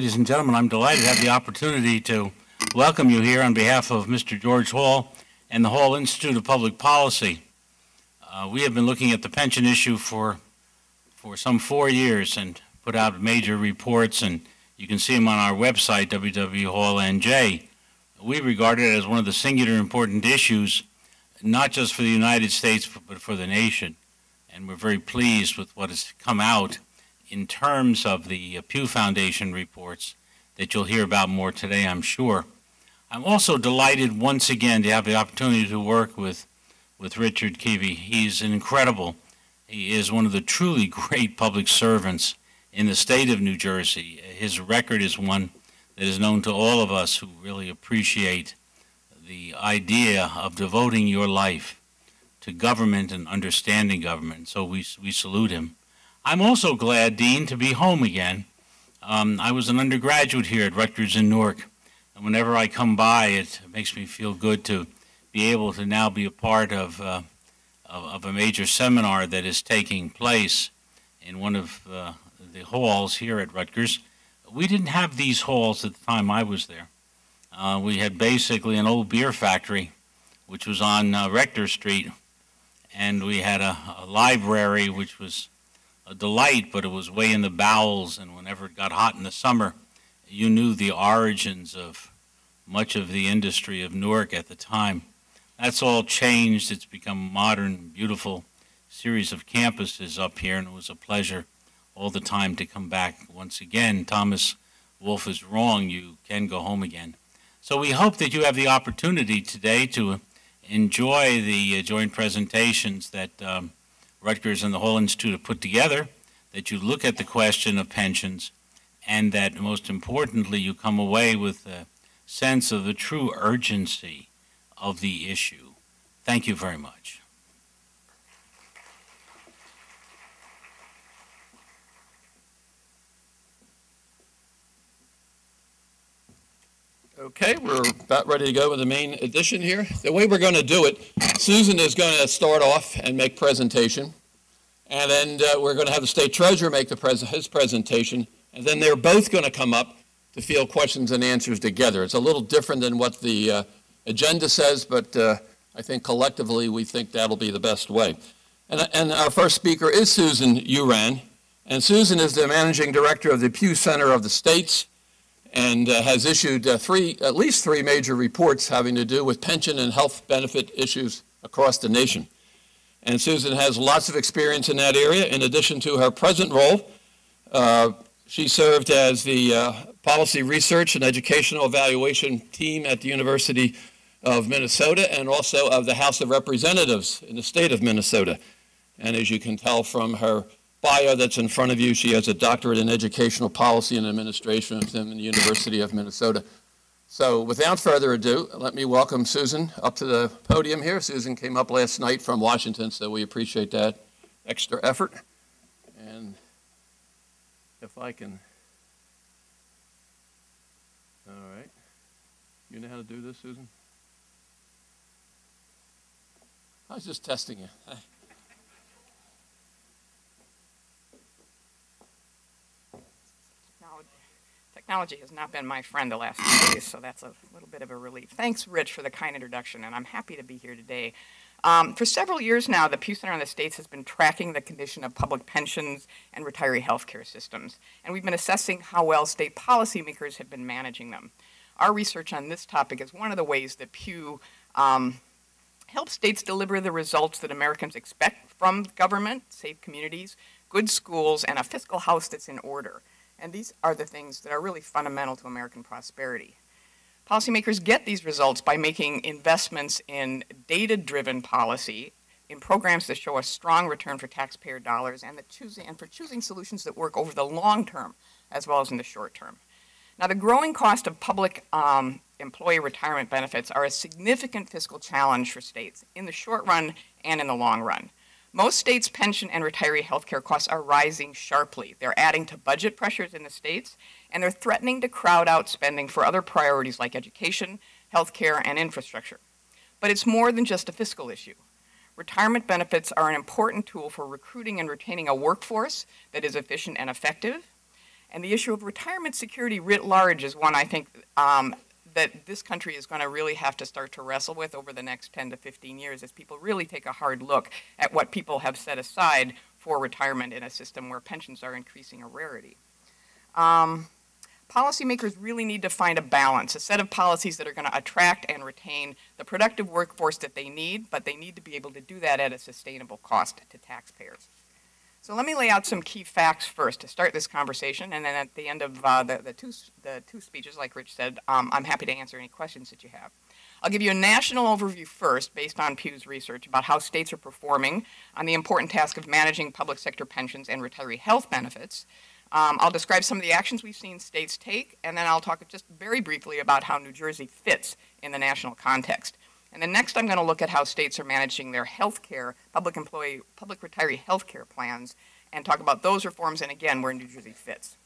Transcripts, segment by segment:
ladies and gentlemen, I'm delighted to have the opportunity to welcome you here on behalf of Mr. George Hall and the Hall Institute of Public Policy. Uh, we have been looking at the pension issue for for some four years and put out major reports, and you can see them on our website, www.hallnj. We regard it as one of the singular important issues, not just for the United States, but for the nation. And we're very pleased with what has come out in terms of the uh, Pew Foundation reports that you'll hear about more today, I'm sure. I'm also delighted once again to have the opportunity to work with, with Richard Keevey. He's incredible he is one of the truly great public servants in the state of New Jersey. His record is one that is known to all of us who really appreciate the idea of devoting your life to government and understanding government. So we, we salute him. I'm also glad, Dean, to be home again. Um, I was an undergraduate here at Rutgers in Newark, and whenever I come by, it makes me feel good to be able to now be a part of uh, of, of a major seminar that is taking place in one of uh, the halls here at Rutgers. We didn't have these halls at the time I was there. Uh, we had basically an old beer factory, which was on uh, Rector Street, and we had a, a, library, which was a delight, but it was way in the bowels, and whenever it got hot in the summer, you knew the origins of much of the industry of Newark at the time. That's all changed. It's become a modern, beautiful series of campuses up here, and it was a pleasure all the time to come back once again. Thomas Wolfe is wrong. You can go home again. So we hope that you have the opportunity today to enjoy the uh, joint presentations that um, Rutgers and the Hall Institute have put together, that you look at the question of pensions, and that most importantly, you come away with a sense of the true urgency of the issue. Thank you very much. Okay, we're about ready to go with the main edition here. The way we're going to do it, Susan is going to start off and make presentation, and then uh, we're going to have the state treasurer make the pres his presentation, and then they're both going to come up to field questions and answers together. It's a little different than what the uh, agenda says, but uh, I think collectively we think that'll be the best way. And, and our first speaker is Susan Urahn. And Susan is the managing director of the Pew Center of the States and uh, has issued uh, three, at least three major reports having to do with pension and health benefit issues across the nation. And Susan has lots of experience in that area. In addition to her present role, uh, she served as the uh, policy research and educational evaluation team at the University of Minnesota and also of the House of Representatives in the state of Minnesota. And as you can tell from her bio that's in front of you, she has a doctorate in educational policy and administration from the University of Minnesota. So without further ado, let me welcome Susan up to the podium here. Susan came up last night from Washington, so we appreciate that extra effort. And if I can, all right. You know how to do this, Susan? I was just testing you. Technology has not been my friend the last few days, so that's a little bit of a relief. Thanks, Rich, for the kind introduction, and I'm happy to be here today. Um, for several years now, the Pew Center on the States has been tracking the condition of public pensions and retiree health care systems, and we've been assessing how well state policymakers have been managing them. Our research on this topic is one of the ways that Pew um, help states deliver the results that Americans expect from government, safe communities, good schools, and a fiscal house that's in order. And these are the things that are really fundamental to American prosperity. Policymakers get these results by making investments in data-driven policy, in programs that show a strong return for taxpayer dollars, and, choosing, and for choosing solutions that work over the long term as well as in the short term. Now, the growing cost of public um, employee retirement benefits are a significant fiscal challenge for states in the short run and in the long run. Most states' pension and retiree health care costs are rising sharply. They're adding to budget pressures in the states, and they're threatening to crowd out spending for other priorities like education, health care, and infrastructure. But it's more than just a fiscal issue. Retirement benefits are an important tool for recruiting and retaining a workforce that is efficient and effective, And the issue of retirement security writ large is one I think um, that this country is going to really have to start to wrestle with over the next 10 to 15 years as people really take a hard look at what people have set aside for retirement in a system where pensions are increasing a rarity. Um, policymakers really need to find a balance, a set of policies that are going to attract and retain the productive workforce that they need, but they need to be able to do that at a sustainable cost to taxpayers. So let me lay out some key facts first to start this conversation, and then at the end of uh, the, the, two, the two speeches, like Rich said, um, I'm happy to answer any questions that you have. I'll give you a national overview first, based on Pew's research, about how states are performing on the important task of managing public sector pensions and retiree health benefits. Um, I'll describe some of the actions we've seen states take, and then I'll talk just very briefly about how New Jersey fits in the national context. And then next I'm going to look at how states are managing their health care, public employee, public retiree health care plans, and talk about those reforms and again where New Jersey fits.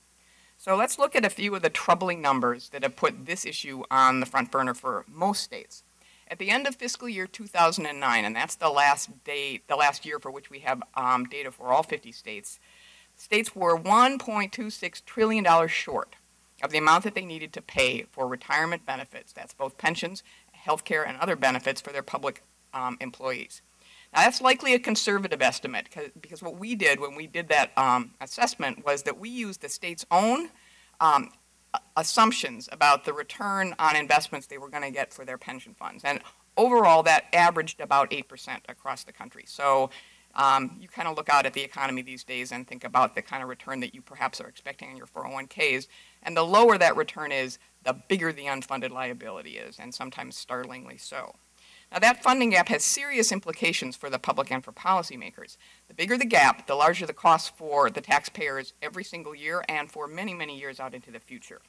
So let's look at a few of the troubling numbers that have put this issue on the front burner for most states. At the end of fiscal year 2009, and that's the last date, the last year for which we have um, data for all 50 states, states were $1.26 trillion short of the amount that they needed to pay for retirement benefits. That's both pensions health care, and other benefits for their public um, employees. Now, that's likely a conservative estimate because what we did when we did that um, assessment was that we used the state's own um, assumptions about the return on investments they were going to get for their pension funds. And overall, that averaged about 8% across the country. So um, you kind of look out at the economy these days and think about the kind of return that you perhaps are expecting on your 401ks. And the lower that return is, the bigger the unfunded liability is, and sometimes startlingly so. Now, that funding gap has serious implications for the public and for policymakers. The bigger the gap, the larger the cost for the taxpayers every single year and for many, many years out into the future.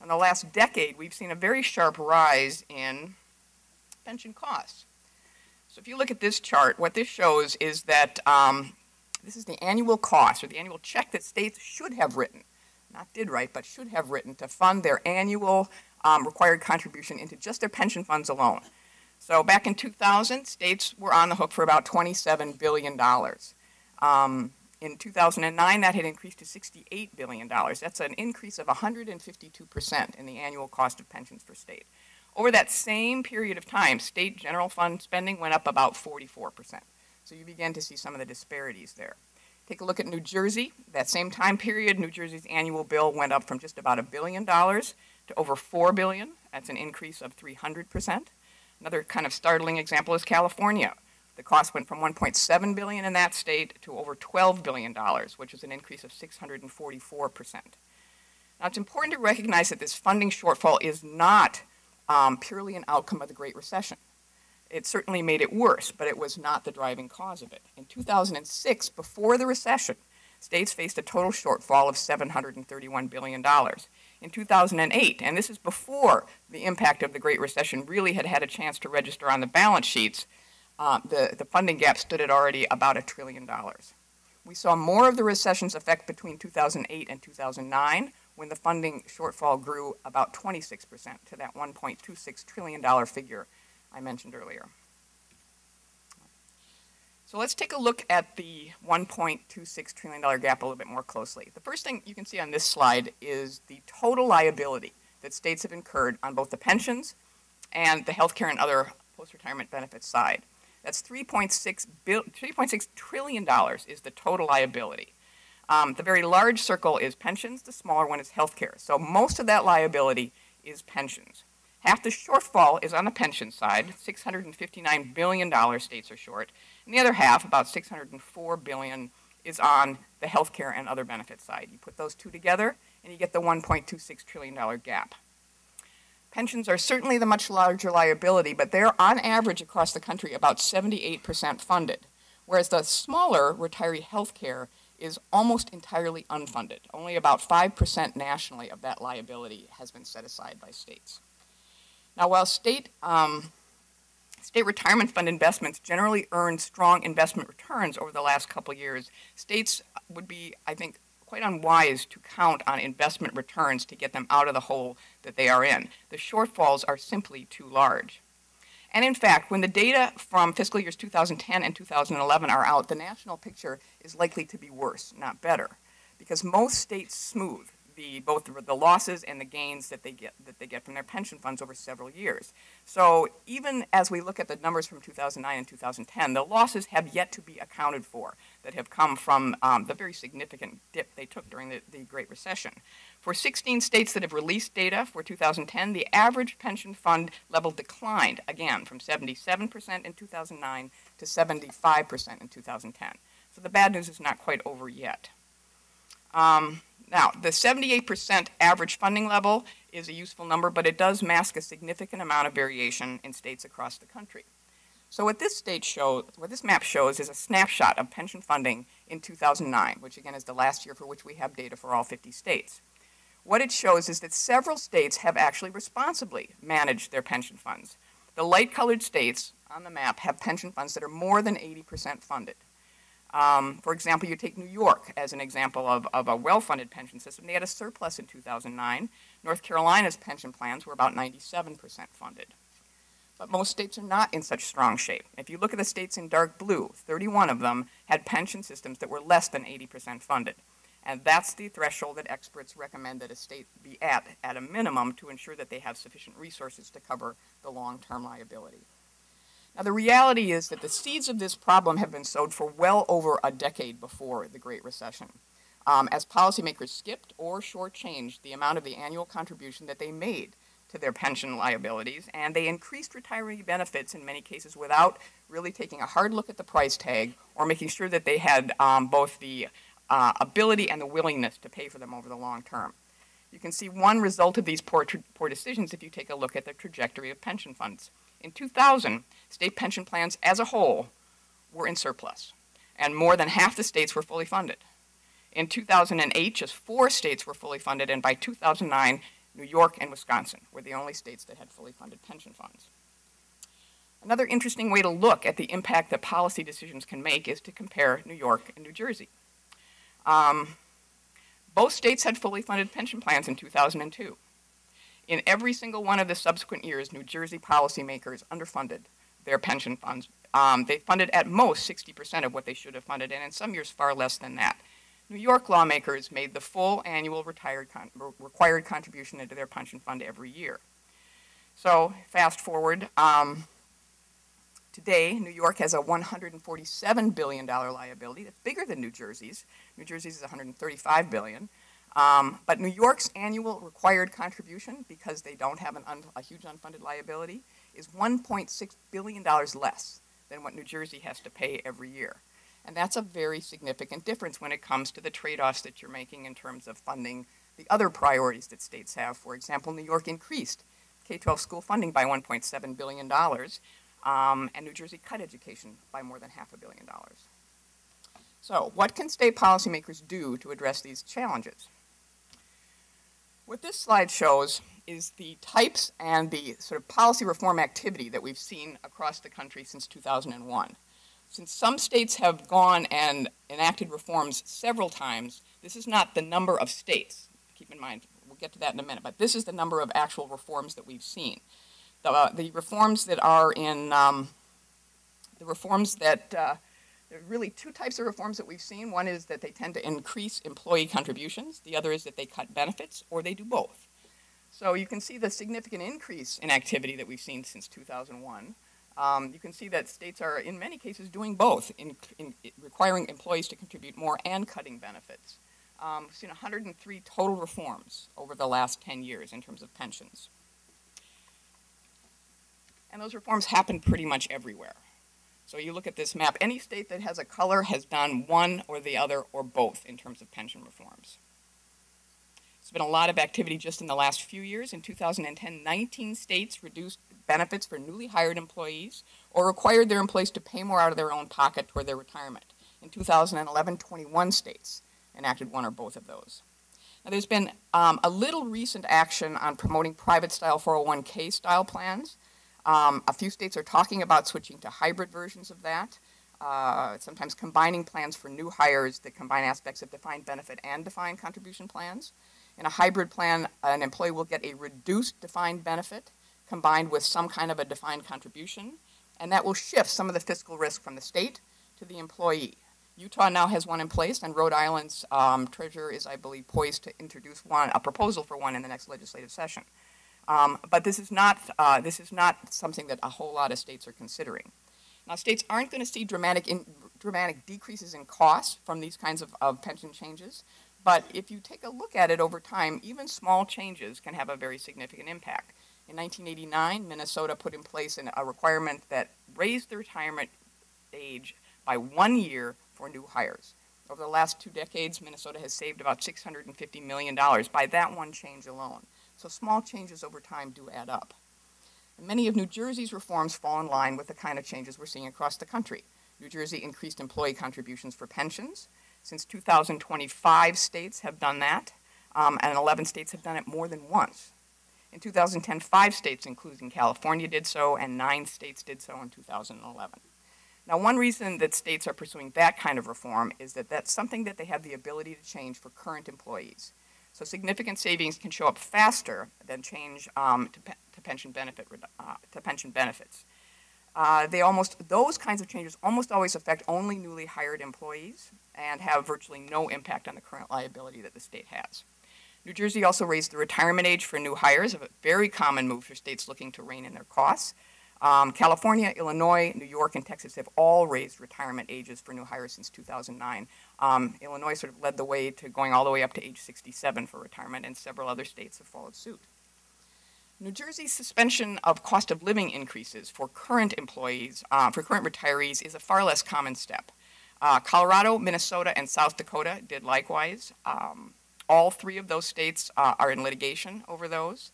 In the last decade, we've seen a very sharp rise in pension costs. So if you look at this chart, what this shows is that um, this is the annual cost or the annual check that states should have written not did write, but should have written to fund their annual um, required contribution into just their pension funds alone. So back in 2000, states were on the hook for about $27 billion. Um, in 2009, that had increased to $68 billion. That's an increase of 152% in the annual cost of pensions for state. Over that same period of time, state general fund spending went up about 44%. So you begin to see some of the disparities there. Take a look at New Jersey. That same time period, New Jersey's annual bill went up from just about a billion dollars to over four billion. That's an increase of 300%. Another kind of startling example is California. The cost went from 1.7 billion in that state to over 12 billion dollars, which is an increase of 644%. Now, it's important to recognize that this funding shortfall is not um, purely an outcome of the Great Recession. It certainly made it worse, but it was not the driving cause of it. In 2006, before the recession, states faced a total shortfall of $731 billion. In 2008, and this is before the impact of the Great Recession really had had a chance to register on the balance sheets, uh, the, the funding gap stood at already about a trillion dollars. We saw more of the recession's effect between 2008 and 2009, when the funding shortfall grew about 26% to that $1.26 trillion figure I mentioned earlier. So let's take a look at the $1.26 trillion gap a little bit more closely. The first thing you can see on this slide is the total liability that states have incurred on both the pensions and the health care and other post-retirement benefits side. That's $3.6 $3.6 trillion is the total liability. Um, the very large circle is pensions, the smaller one is health care. So most of that liability is pensions. Half the shortfall is on the pension side, $659 billion states are short, and the other half, about 604 billion, is on the health care and other benefits side. You put those two together, and you get the $1.26 trillion gap. Pensions are certainly the much larger liability, but they're on average across the country about 78% funded, whereas the smaller retiree health care is almost entirely unfunded. Only about 5% nationally of that liability has been set aside by states. Now, while state, um, state retirement fund investments generally earn strong investment returns over the last couple years, states would be, I think, quite unwise to count on investment returns to get them out of the hole that they are in. The shortfalls are simply too large. And in fact, when the data from fiscal years 2010 and 2011 are out, the national picture is likely to be worse, not better, because most states smooth the both the, the losses and the gains that they get that they get from their pension funds over several years. So even as we look at the numbers from 2009 and 2010, the losses have yet to be accounted for that have come from um, the very significant dip they took during the, the Great Recession. For 16 states that have released data for 2010, the average pension fund level declined again from 77% in 2009 to 75% in 2010. So the bad news is not quite over yet. Um, now, the 78% average funding level is a useful number, but it does mask a significant amount of variation in states across the country. So what this state shows, what this map shows is a snapshot of pension funding in 2009, which again is the last year for which we have data for all 50 states. What it shows is that several states have actually responsibly managed their pension funds. The light colored states on the map have pension funds that are more than 80% funded. Um, for example, you take New York as an example of, of a well-funded pension system. They had a surplus in 2009. North Carolina's pension plans were about 97% funded. But most states are not in such strong shape. If you look at the states in dark blue, 31 of them had pension systems that were less than 80% funded. And that's the threshold that experts recommend that a state be at, at a minimum, to ensure that they have sufficient resources to cover the long-term liability. Now, the reality is that the seeds of this problem have been sowed for well over a decade before the Great Recession, um, as policymakers skipped or shortchanged the amount of the annual contribution that they made to their pension liabilities, and they increased retiree benefits in many cases without really taking a hard look at the price tag or making sure that they had um, both the uh, ability and the willingness to pay for them over the long term. You can see one result of these poor, poor decisions if you take a look at the trajectory of pension funds. In 2000, state pension plans as a whole were in surplus, and more than half the states were fully funded. In 2008, just four states were fully funded, and by 2009, New York and Wisconsin were the only states that had fully funded pension funds. Another interesting way to look at the impact that policy decisions can make is to compare New York and New Jersey. Um, both states had fully funded pension plans in 2002. In every single one of the subsequent years, New Jersey policymakers underfunded their pension funds. Um, they funded at most 60% of what they should have funded, and in some years far less than that. New York lawmakers made the full annual retired con required contribution into their pension fund every year. So fast forward, um, today New York has a $147 billion liability. That's bigger than New Jersey's. New Jersey's is 135 billion. Um, but New York's annual required contribution, because they don't have a huge unfunded liability, is $1.6 billion less than what New Jersey has to pay every year. And that's a very significant difference when it comes to the trade-offs that you're making in terms of funding the other priorities that states have. For example, New York increased K-12 school funding by $1.7 billion, um, and New Jersey cut education by more than half a billion dollars. So what can state policymakers do to address these challenges? What this slide shows is the types and the sort of policy reform activity that we've seen across the country since 2001. Since some states have gone and enacted reforms several times, this is not the number of states. Keep in mind, we'll get to that in a minute, but this is the number of actual reforms that we've seen. The, uh, the reforms that are in, um, the reforms that uh, there are really two types of reforms that we've seen. One is that they tend to increase employee contributions. The other is that they cut benefits, or they do both. So you can see the significant increase in activity that we've seen since 2001. Um, you can see that states are, in many cases, doing both, in, in, in requiring employees to contribute more and cutting benefits. Um, we've seen 103 total reforms over the last 10 years in terms of pensions. And those reforms happen pretty much everywhere. So you look at this map, any state that has a color has done one or the other or both in terms of pension reforms. There's been a lot of activity just in the last few years. In 2010, 19 states reduced benefits for newly hired employees or required their employees to pay more out of their own pocket toward their retirement. In 2011, 21 states enacted one or both of those. Now, there's been um, a little recent action on promoting private style 401k style plans. Um, a few states are talking about switching to hybrid versions of that, uh, sometimes combining plans for new hires that combine aspects of defined benefit and defined contribution plans. In a hybrid plan, an employee will get a reduced defined benefit combined with some kind of a defined contribution, and that will shift some of the fiscal risk from the state to the employee. Utah now has one in place, and Rhode Island's um, treasurer is, I believe, poised to introduce one, a proposal for one in the next legislative session. Um, but this is not uh, this is not something that a whole lot of states are considering. Now, states aren't going to see dramatic in, dramatic decreases in costs from these kinds of, of pension changes, but if you take a look at it over time, even small changes can have a very significant impact. In 1989, Minnesota put in place an, a requirement that raised the retirement age by one year for new hires. Over the last two decades, Minnesota has saved about $650 million by that one change alone. So small changes over time do add up. And many of New Jersey's reforms fall in line with the kind of changes we're seeing across the country. New Jersey increased employee contributions for pensions. Since 2025 states have done that, um, and 11 states have done it more than once. In 2010, five states, including California, did so, and nine states did so in 2011. Now, one reason that states are pursuing that kind of reform is that that's something that they have the ability to change for current employees. So significant savings can show up faster than change um, to, pe to, pension benefit uh, to pension benefits. Uh, they almost those kinds of changes almost always affect only newly hired employees and have virtually no impact on the current liability that the state has. New Jersey also raised the retirement age for new hires, a very common move for states looking to rein in their costs. Um, California, Illinois, New York, and Texas have all raised retirement ages for new hires since 2009. Um, Illinois sort of led the way to going all the way up to age 67 for retirement, and several other states have followed suit. New Jersey's suspension of cost of living increases for current employees, uh, for current retirees, is a far less common step. Uh, Colorado, Minnesota, and South Dakota did likewise. Um, all three of those states uh, are in litigation over those.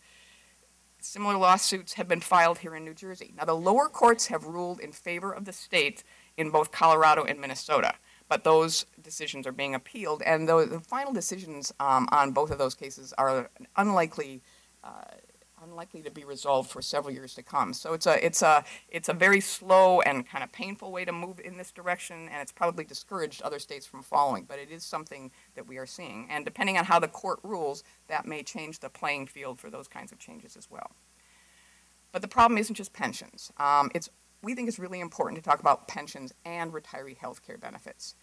Similar lawsuits have been filed here in New Jersey. Now, the lower courts have ruled in favor of the state in both Colorado and Minnesota, but those decisions are being appealed, and the, the final decisions um, on both of those cases are unlikely uh, unlikely to be resolved for several years to come. So it's a, it's a, it's a very slow and kind of painful way to move in this direction, and it's probably discouraged other states from following, but it is something that we are seeing. And depending on how the court rules, that may change the playing field for those kinds of changes as well. But the problem isn't just pensions. Um, it's, we think it's really important to talk about pensions and retiree health care benefits.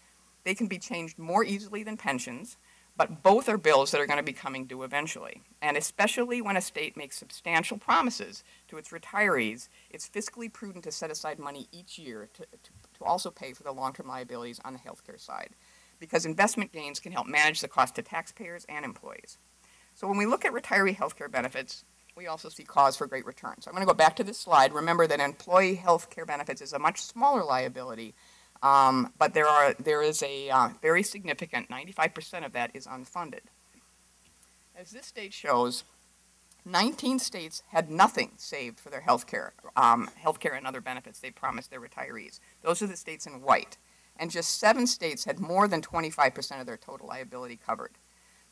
They can be changed more easily than pensions, but both are bills that are going to be coming due eventually. And especially when a state makes substantial promises to its retirees, it's fiscally prudent to set aside money each year to, to, to also pay for the long-term liabilities on the healthcare side. Because investment gains can help manage the cost to taxpayers and employees. So when we look at retiree healthcare benefits, we also see cause for great return. So I'm going to go back to this slide. Remember that employee health care benefits is a much smaller liability um, but there, are, there is a uh, very significant, 95% of that is unfunded. As this state shows, 19 states had nothing saved for their health care, um, health care and other benefits they promised their retirees. Those are the states in white. And just seven states had more than 25% of their total liability covered.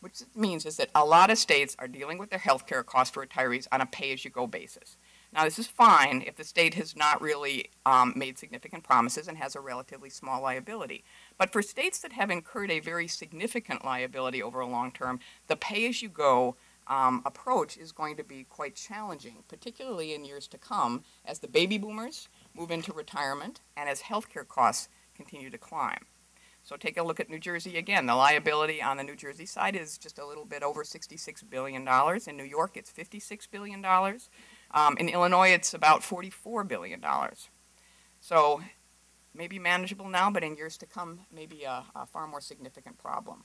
Which means is that a lot of states are dealing with their health care costs for retirees on a pay-as-you-go basis. Now, this is fine if the state has not really um, made significant promises and has a relatively small liability. But for states that have incurred a very significant liability over a long term, the pay as you go um, approach is going to be quite challenging, particularly in years to come as the baby boomers move into retirement and as healthcare costs continue to climb. So take a look at New Jersey again. The liability on the New Jersey side is just a little bit over $66 billion. In New York, it's $56 billion. Um, in Illinois, it's about $44 billion. So maybe manageable now, but in years to come, maybe a, a far more significant problem.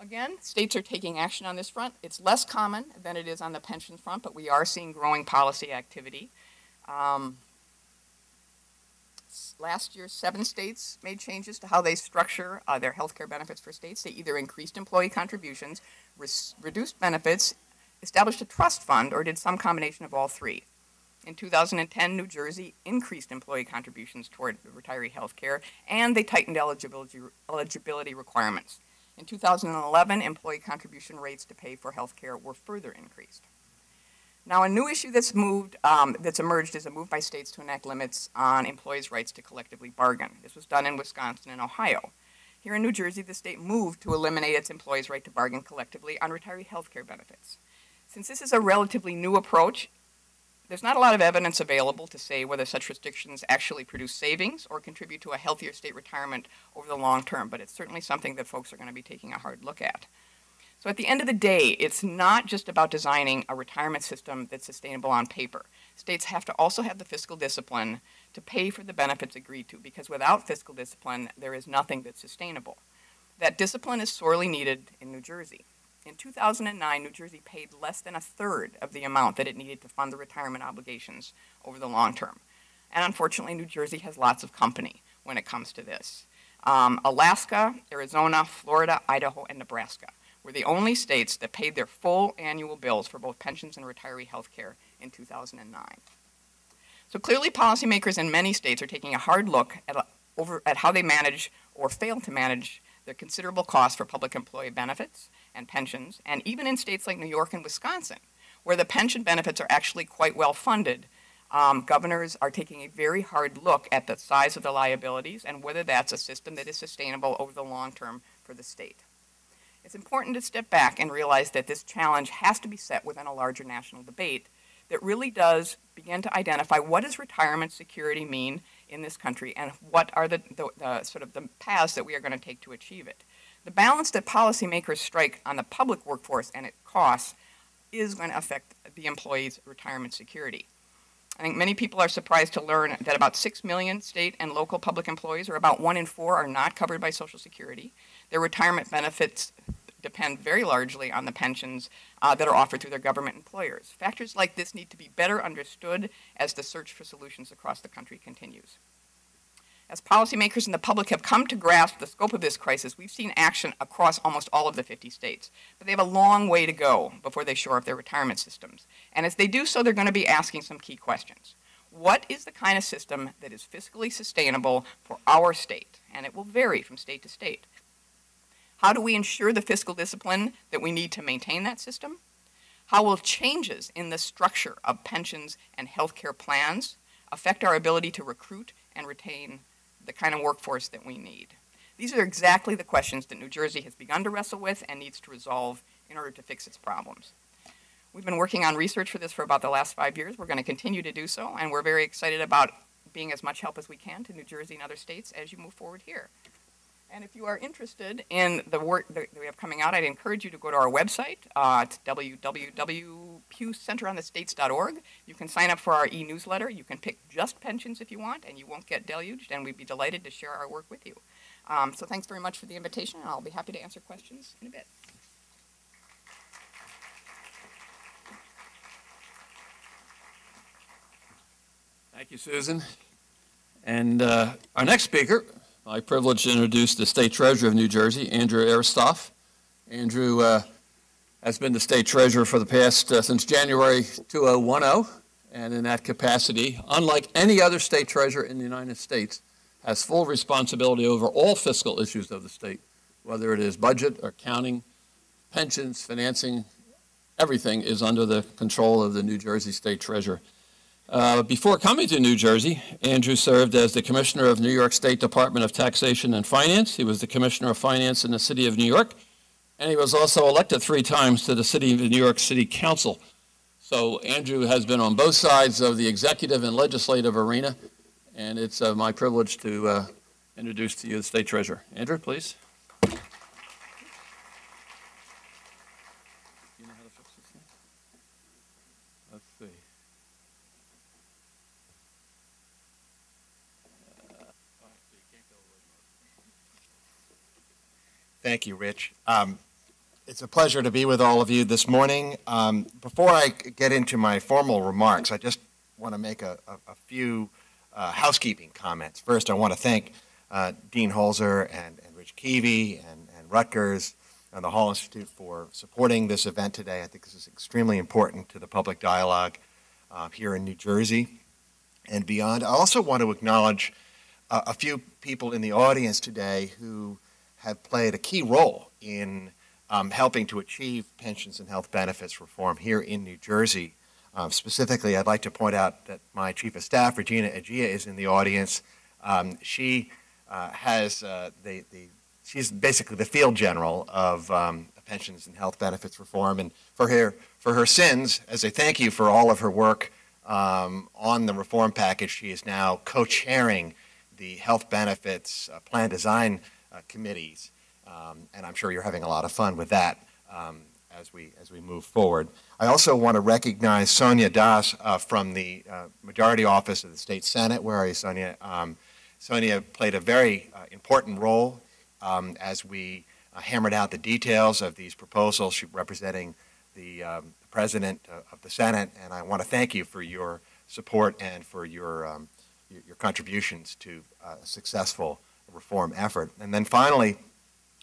Again, states are taking action on this front. It's less common than it is on the pension front, but we are seeing growing policy activity. Um, last year, seven states made changes to how they structure uh, their health care benefits for states. They either increased employee contributions, reduced benefits, established a trust fund, or did some combination of all three. In 2010, New Jersey increased employee contributions toward retiree health care, and they tightened eligibility, eligibility requirements. In 2011, employee contribution rates to pay for health care were further increased. Now, a new issue that's moved, um, that's emerged is a move by states to enact limits on employees' rights to collectively bargain. This was done in Wisconsin and Ohio. Here in New Jersey, the state moved to eliminate its employees' right to bargain collectively on retiree health care benefits. Since this is a relatively new approach, There's not a lot of evidence available to say whether such restrictions actually produce savings or contribute to a healthier state retirement over the long term, but it's certainly something that folks are going to be taking a hard look at. So at the end of the day, it's not just about designing a retirement system that's sustainable on paper. States have to also have the fiscal discipline to pay for the benefits agreed to, because without fiscal discipline, there is nothing that's sustainable. That discipline is sorely needed in New Jersey. In 2009, New Jersey paid less than a third of the amount that it needed to fund the retirement obligations over the long term. And unfortunately, New Jersey has lots of company when it comes to this. Um, Alaska, Arizona, Florida, Idaho, and Nebraska were the only states that paid their full annual bills for both pensions and retiree health care in 2009. So clearly, policymakers in many states are taking a hard look at, over, at how they manage or fail to manage their considerable costs for public employee benefits and pensions, and even in states like New York and Wisconsin, where the pension benefits are actually quite well funded, um, governors are taking a very hard look at the size of the liabilities and whether that's a system that is sustainable over the long term for the state. It's important to step back and realize that this challenge has to be set within a larger national debate that really does begin to identify what does retirement security mean in this country and what are the, the, the sort of the paths that we are going to take to achieve it. The balance that policymakers strike on the public workforce and its costs is going to affect the employees' retirement security. I think many people are surprised to learn that about 6 million state and local public employees, or about one in four, are not covered by Social Security. Their retirement benefits depend very largely on the pensions uh, that are offered through their government employers. Factors like this need to be better understood as the search for solutions across the country continues. As policymakers and the public have come to grasp the scope of this crisis, we've seen action across almost all of the 50 states. But they have a long way to go before they shore up their retirement systems. And as they do so, they're going to be asking some key questions. What is the kind of system that is fiscally sustainable for our state? And it will vary from state to state. How do we ensure the fiscal discipline that we need to maintain that system? How will changes in the structure of pensions and health care plans affect our ability to recruit and retain the kind of workforce that we need? These are exactly the questions that New Jersey has begun to wrestle with and needs to resolve in order to fix its problems. We've been working on research for this for about the last five years. We're going to continue to do so, and we're very excited about being as much help as we can to New Jersey and other states as you move forward here. And if you are interested in the work that we have coming out, I'd encourage you to go to our website. Uh, it's www.pewcenteronthestates.org. You can sign up for our e-newsletter. You can pick just pensions if you want, and you won't get deluged, and we'd be delighted to share our work with you. Um, so thanks very much for the invitation, and I'll be happy to answer questions in a bit. Thank you, Susan. And uh, our next speaker, my privilege to introduce the State Treasurer of New Jersey, Andrew Eristoff. Andrew uh, has been the State Treasurer for the past, uh, since January 2010, and in that capacity, unlike any other State Treasurer in the United States, has full responsibility over all fiscal issues of the state, whether it is budget accounting, pensions, financing, everything is under the control of the New Jersey State Treasurer. Uh, before coming to New Jersey, Andrew served as the Commissioner of New York State Department of Taxation and Finance. He was the Commissioner of Finance in the City of New York, and he was also elected three times to the City of New York City Council. So Andrew has been on both sides of the executive and legislative arena, and it's uh, my privilege to uh, introduce to you the State Treasurer. Andrew, please. Let's see. Thank you, Rich. Um, it's a pleasure to be with all of you this morning. Um, before I get into my formal remarks, I just want to make a, a, a few uh, housekeeping comments. First, I want to thank uh, Dean Holzer and, and Rich Keevey and, and Rutgers and the Hall Institute for supporting this event today. I think this is extremely important to the public dialogue uh, here in New Jersey and beyond. I also want to acknowledge uh, a few people in the audience today who have played a key role in um, helping to achieve pensions and health benefits reform here in New Jersey. Um, specifically, I'd like to point out that my Chief of Staff, Regina Egea, is in the audience. Um, she uh, has uh, the, the, she's basically the field general of um, pensions and health benefits reform, and for her, for her sins, as a thank you for all of her work um, on the reform package. She is now co-chairing the health benefits uh, plan design committees, um, and I'm sure you're having a lot of fun with that um, as we as we move forward. I also want to recognize Sonia Das uh, from the uh, Majority Office of the State Senate. Where are you, Sonia? Um, Sonia played a very uh, important role um, as we uh, hammered out the details of these proposals. She representing the um, President uh, of the Senate, and I want to thank you for your support and for your um, your, contributions to uh, successful reform effort. And then finally,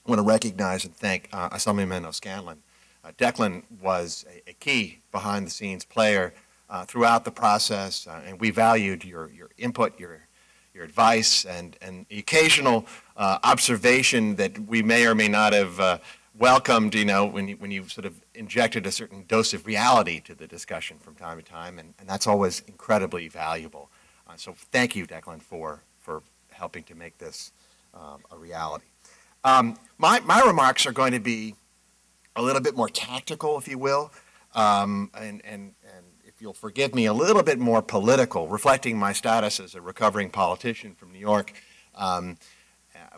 I want to recognize and thank uh, Assemblyman O'Scanlon. Uh, Declan was a, a key behind-the-scenes player uh, throughout the process, uh, and we valued your, your input, your, your advice, and, and the occasional uh, observation that we may or may not have uh, welcomed, you know, when you, when you sort of injected a certain dose of reality to the discussion from time to time, and, and that's always incredibly valuable. Uh, so thank you, Declan, for, for helping to make this um, a reality. Um, my, my remarks are going to be a little bit more tactical, if you will, um, and, and, and if you'll forgive me, a little bit more political, reflecting my status as a recovering politician from New York. Um,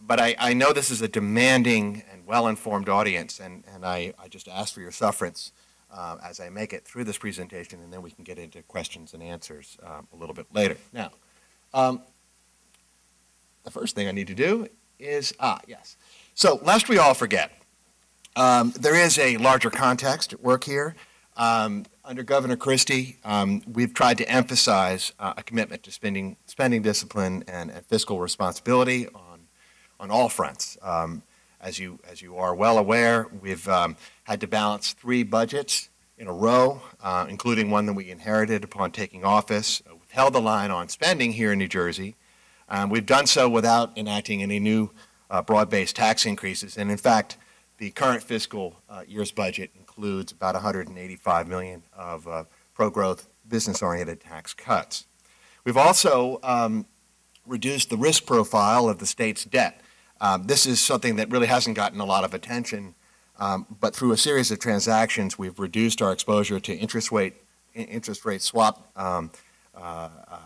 but I, I know this is a demanding and well-informed audience, and, and I, I just ask for your sufferance uh, as I make it through this presentation, and then we can get into questions and answers um, a little bit later. Now, um, the first thing I need to do is, ah, yes. So, lest we all forget, um, there is a larger context at work here. Um, under Governor Christie, um, we've tried to emphasize uh, a commitment to spending, spending discipline and, and fiscal responsibility on, on all fronts. Um, as you, as you are well aware, we've um, had to balance three budgets in a row, uh, including one that we inherited upon taking office. Uh, we've held the line on spending here in New Jersey. Um, we've done so without enacting any new uh, broad-based tax increases. And in fact, the current fiscal uh, year's budget includes about 185 million of uh, pro-growth, business-oriented tax cuts. We've also um, reduced the risk profile of the state's debt. Um, this is something that really hasn't gotten a lot of attention, um, but through a series of transactions, we've reduced our exposure to interest rate, interest rate swap um, uh, uh,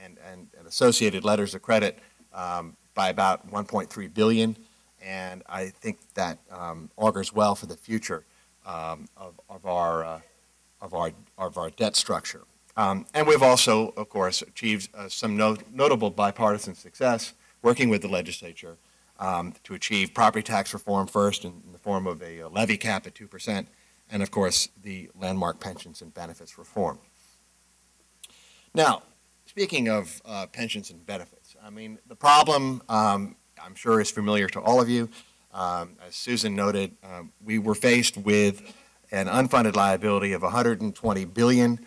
and, and, and, associated letters of credit um, by about 1.3 billion, and I think that um, augurs well for the future um, of, of, our, uh, of, our, of our debt structure. and we've also, of course, achieved uh, some no notable bipartisan success working with the legislature um, to achieve property tax reform first in, in the form of a, a, levy cap at 2%, and of course the landmark pensions and benefits reform. Now, speaking of uh, pensions and benefits, I mean, the problem um, I'm sure is familiar to all of you. Um, as Susan noted, um, we were faced with an unfunded liability of $120 billion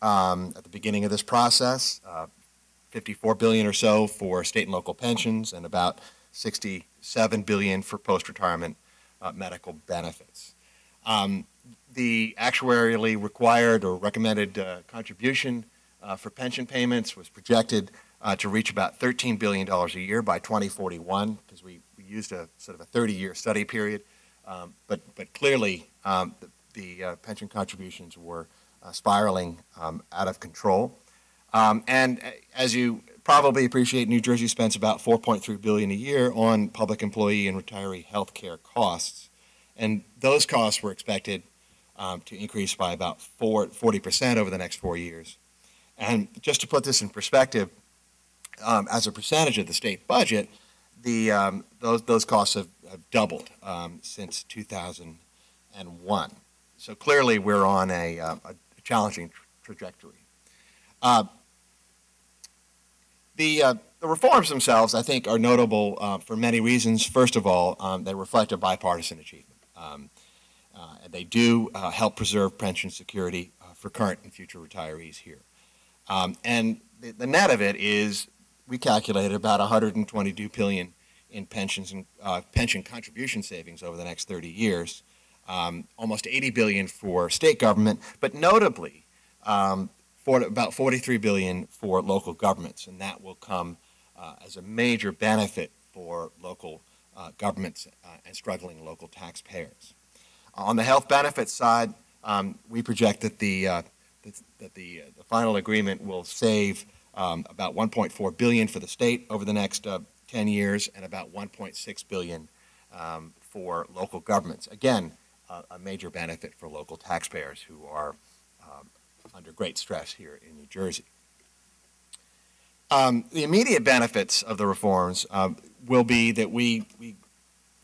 um, at the beginning of this process. Uh, 54 billion or so for state and local pensions and about 67 billion for post-retirement uh, medical benefits. Um, the actuarially required or recommended uh, contribution uh, for pension payments was projected uh, to reach about $13 billion a year by 2041 because we, we, used a sort of a 30-year study period. Um, but, but clearly, um, the, the uh, pension contributions were uh, spiraling um, out of control. Um, and uh, as you probably appreciate, New Jersey spends about 4.3 billion a year on public employee and retiree health care costs, and those costs were expected um, to increase by about 40 percent over the next four years. And just to put this in perspective, um, as a percentage of the state budget, the um, those those costs have, have doubled um, since 2001. So clearly, we're on a, uh, a challenging tra trajectory. Uh, the, uh, the reforms themselves, I think, are notable uh, for many reasons. First of all, um, they reflect a bipartisan achievement. Um, uh, they do uh, help preserve pension security for current and future retirees here. Um, and the, the, net of it is we calculated about 122 billion in pensions and uh, pension contribution savings over the next 30 years, um, almost 80 billion for state government, but notably, um, for about 43 billion for local governments, and that will come uh, as a major benefit for local uh, governments uh, and struggling local taxpayers. On the health benefits side, um, we project that the uh, that, the, uh, the final agreement will save um, about 1.4 billion for the state over the next uh, 10 years and about 1.6 billion um, for local governments. Again, a major benefit for local taxpayers who are um, under great stress here in New Jersey. Um, the immediate benefits of the reforms uh, will be that we, we,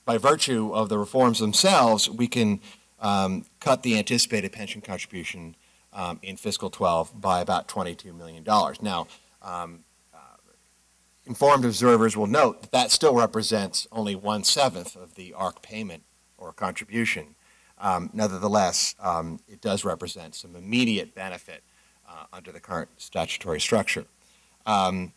by virtue of the reforms themselves, we can um, cut the anticipated pension contribution um, in fiscal 12 by about $22 million. Now, um, uh, informed observers will note that that still represents only one seventh of the ARC payment or contribution. Um, nevertheless, um, it does represent some immediate benefit uh, under the current statutory structure. Um,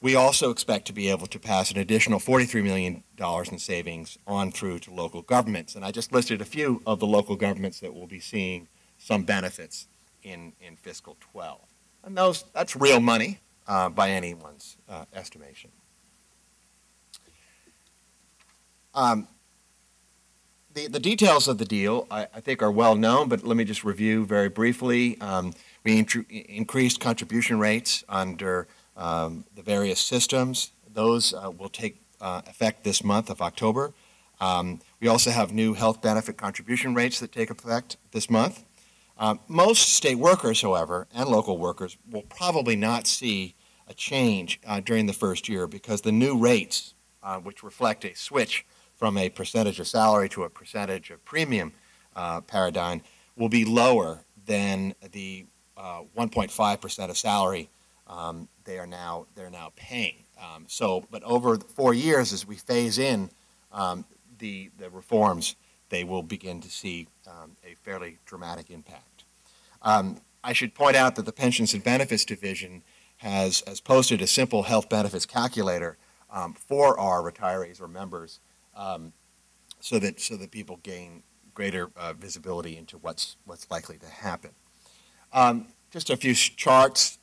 we also expect to be able to pass an additional $43 million in savings on through to local governments. And I just listed a few of the local governments that will be seeing some benefits in, in fiscal 12. And those, that's real money uh, by anyone's uh, estimation. Um, the, the details of the deal, I, I, think, are well known, but let me just review very briefly. Um, we increased contribution rates under um, the various systems. Those uh, will take uh, effect this month of October. Um, we also have new health benefit contribution rates that take effect this month. Um, most state workers, however, and local workers will probably not see a change uh, during the first year because the new rates, uh, which reflect a switch from a percentage of salary to a percentage of premium uh, paradigm, will be lower than the 1.5% uh, of salary um, they are now they're now paying. Um, so, but over four years, as we phase in um, the the reforms, they will begin to see um, a fairly dramatic impact. Um, I should point out that the Pensions and Benefits Division has has posted a simple health benefits calculator um, for our retirees or members, so that so that people gain greater uh, visibility into what's what's likely to happen. just a few charts.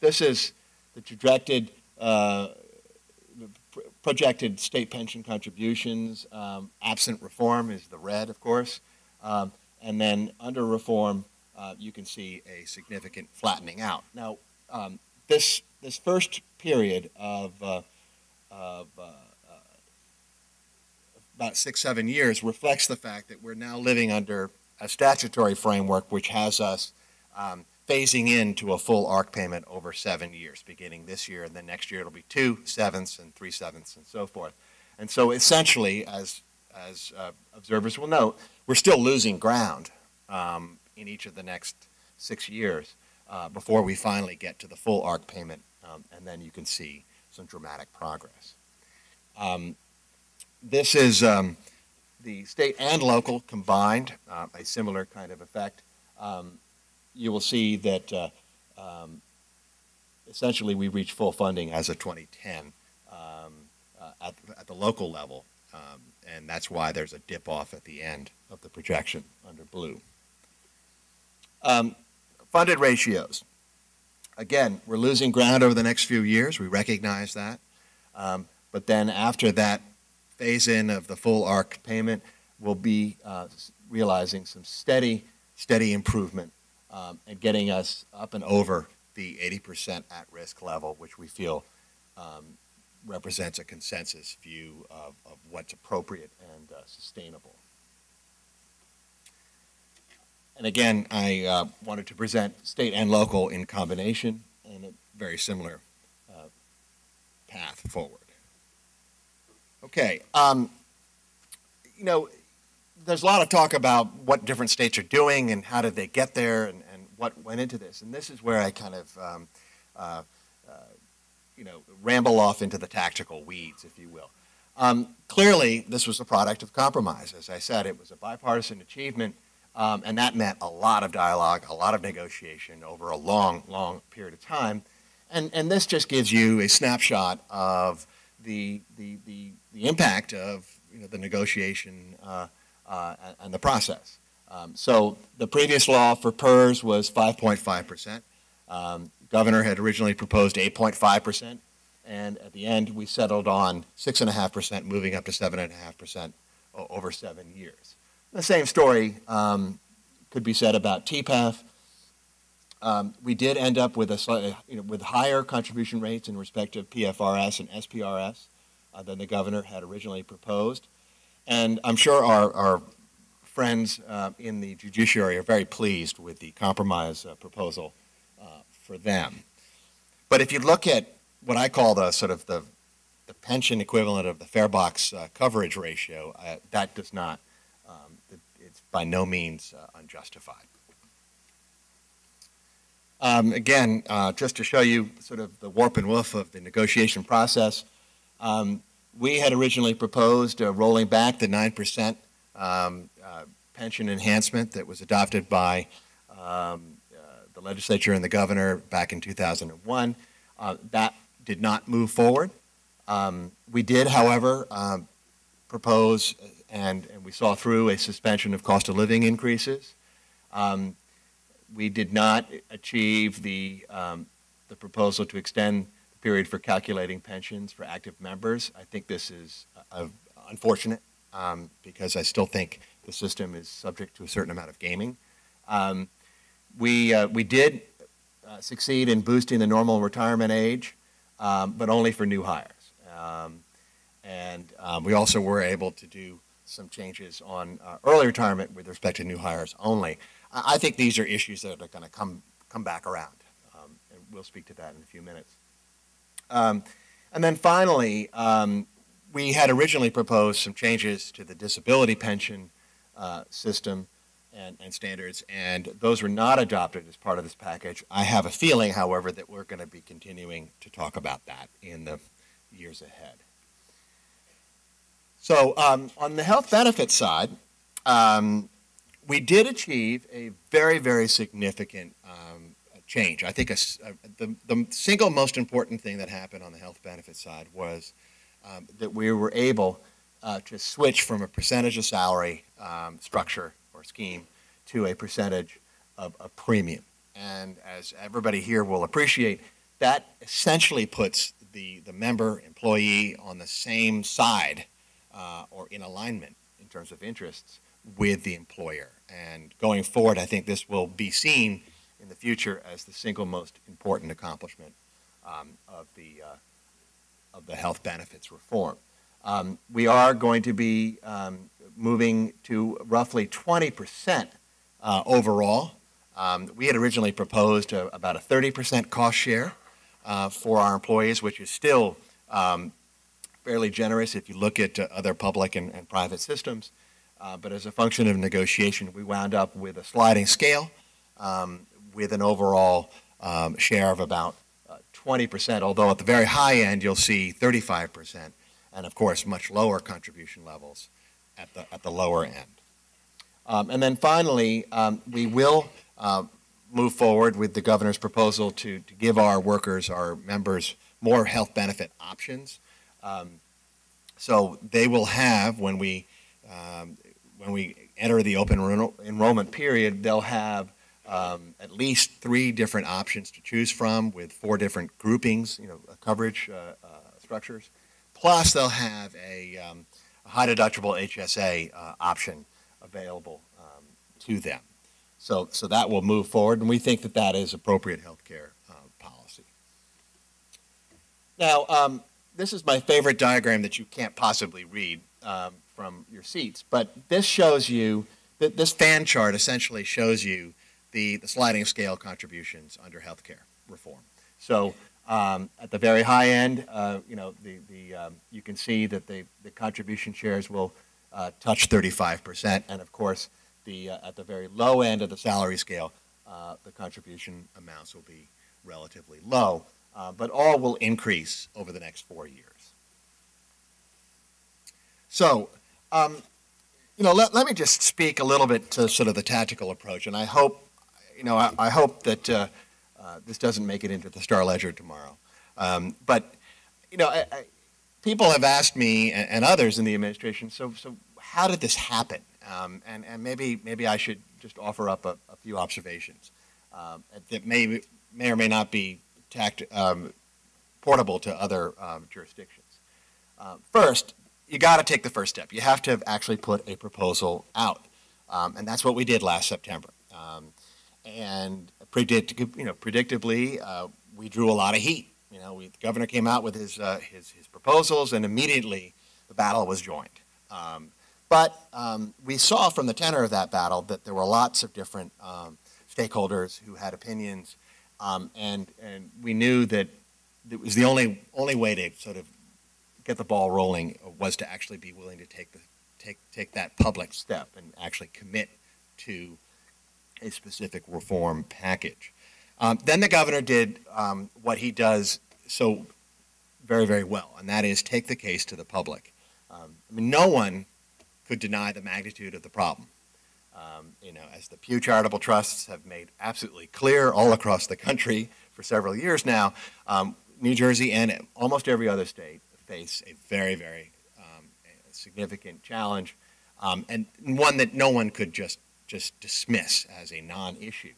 this is the projected, uh, projected state pension contributions, um, absent reform is the red, of course. Um, and then under reform, uh, you can see a significant flattening out. Now, um, this, this first period of, uh, of uh, uh, about six, seven years reflects the fact that we're now living under a statutory framework which has us um, phasing into a full ARC payment over seven years, beginning this year, and then next year it'll be two sevenths and three sevenths and so forth. And so essentially, as, as uh, observers will note, we're still losing ground um, in each of the next six years uh, before we finally get to the full ARC payment, um, and then you can see some dramatic progress. Um, this is um, the state and local combined, uh, a similar kind of effect. You will see that uh, um, essentially we reach full funding as of 2010 um, uh, at, at, the local level, um, and that's why there's a dip off at the end of the projection under blue. Um, funded ratios. Again, we're losing ground over the next few years. We recognize that. Um, but then after that phase in of the full ARC payment, we'll be uh, realizing some steady, steady improvement um, and getting us up and over the 80% at risk level, which we feel um, represents a consensus view of, of what's appropriate and uh, sustainable. And again, I uh, wanted to present state and local in combination and a very similar uh, path forward. Okay, um, you know, there's a lot of talk about what different states are doing and how did they get there and, and what went into this. And this is where I kind of, um, uh, uh, you know, ramble off into the tactical weeds, if you will. Um, clearly, this was a product of compromise. As I said, it was a bipartisan achievement, um, and that meant a lot of dialogue, a lot of negotiation over a long, long period of time. And, and this just gives you a snapshot of the, the, the, the impact of you know, the negotiation uh, uh, and the process. Um, so the previous law for PERS was 5.5%. Um, governor had originally proposed 8.5%, and at the end we settled on 6.5%, moving up to 7.5% over seven years. The same story um, could be said about TPAF. um, we did end up with a slightly, you know, with higher contribution rates in respect of PFRS and SPRS uh, than the governor had originally proposed. And I'm sure our, our friends uh, in the judiciary are very pleased with the compromise uh, proposal uh, for them. But if you look at what I call the sort of the, the pension equivalent of the fare box uh, coverage ratio, uh, that does not, um, it- it's by no means uh, unjustified. Um, again, just to show you sort of the warp and woof of the negotiation process, um, we had originally proposed uh, rolling back the 9% um, uh, pension enhancement that was adopted by um, uh, the legislature and the governor back in 2001. Uh, that did not move forward. Um, we did, however, um, propose, and, and we saw through a suspension of cost of living increases. Um, we did not achieve the, um, the proposal to extend period for calculating pensions for active members. I think this is uh, unfortunate um, because I still think the system is subject to a certain amount of gaming. Um, we, uh, we did uh, succeed in boosting the normal retirement age, um, but only for new hires. Um, and um, we also were able to do some changes on uh, early retirement with respect to new hires only. I I think these are issues that are going to come, come back around, um, and we'll speak to that in a few minutes. Um, and then finally, um, we had originally proposed some changes to the disability pension uh, system and, and standards, and those were not adopted as part of this package. I have a feeling, however, that we're going to be continuing to talk about that in the years ahead. So, um, on the health benefit side, um, we did achieve a very, very significant um, change. I think a uh, the, the single most important thing that happened on the health benefit side was um, that we were able uh, to switch from a percentage of salary um, structure or scheme to a percentage of a premium. And as everybody here will appreciate, that essentially puts the, the member employee on the same side uh, or in alignment in terms of interests with the employer. And going forward, I think this will be seen in the future as the single most important accomplishment um, of the uh, of the health benefits reform. Um, we are going to be um, moving to roughly 20 percent uh, overall. Um, we had originally proposed a, about a 30 percent cost share uh, for our employees, which is still um, fairly generous if you look at uh, other public and, and private systems. Uh, but as a function of negotiation, we wound up with a sliding scale um, with an overall um, share of about uh, 20%, although at the very high end, you'll see 35%, and of course, much lower contribution levels at the, at the lower end. Um, and then finally, um, we will uh, move forward with the governor's proposal to, to give our workers, our members, more health benefit options. Um, so they will have, when we, um, when we enter the open enrollment period, they'll have um, at least three different options to choose from with four different groupings, you know, uh, coverage uh, uh, structures. Plus, they'll have a, um, a high deductible HSA uh, option available um, to them. So, so that will move forward, and we think that that is appropriate health care uh, policy. Now, um, this is my favorite diagram that you can't possibly read um, from your seats, but this shows you, th- this fan chart essentially shows you the, the sliding scale contributions under healthcare reform. So um, at the very high end, uh, you know, the, the, um, you can see that the, the contribution shares will uh, touch 35%, and of course, the, uh, at the very low end of the salary scale, uh, the contribution amounts will be relatively low uh, but all will increase over the next four years. So, um, you know, let, let me just speak a little bit to sort of the tactical approach, and I hope, you know, I, I hope that uh, uh, this doesn't make it into the Star Ledger tomorrow. Um, but, you know, I, I, people have asked me and, and, others in the administration, so, so how did this happen? Um, and, and maybe, maybe I should just offer up a, a few observations um, that may, may or may not be tact, um, portable to other um, jurisdictions. Uh, first, you got to take the first step. You have to have actually put a proposal out, um, and that's what we did last September. Um, and predict, you know, predictably, uh, we drew a lot of heat. You know, we, the governor came out with his, uh, his, his proposals, and immediately the battle was joined. Um, but um, we saw from the tenor of that battle that there were lots of different um, stakeholders who had opinions, um, and and we knew that it was the only only way to sort of get the ball rolling was to actually be willing to take the take take that public step and actually commit to a specific reform package. Um, then the governor did um, what he does so very, very well, and that is take the case to the public. Um, I mean, no one could deny the magnitude of the problem. Um, you know, as the Pew Charitable Trusts have made absolutely clear all across the country for several years now, um, New Jersey and almost every other state face a very, very um, significant challenge, and one that no one could just just dismiss as a non-issue.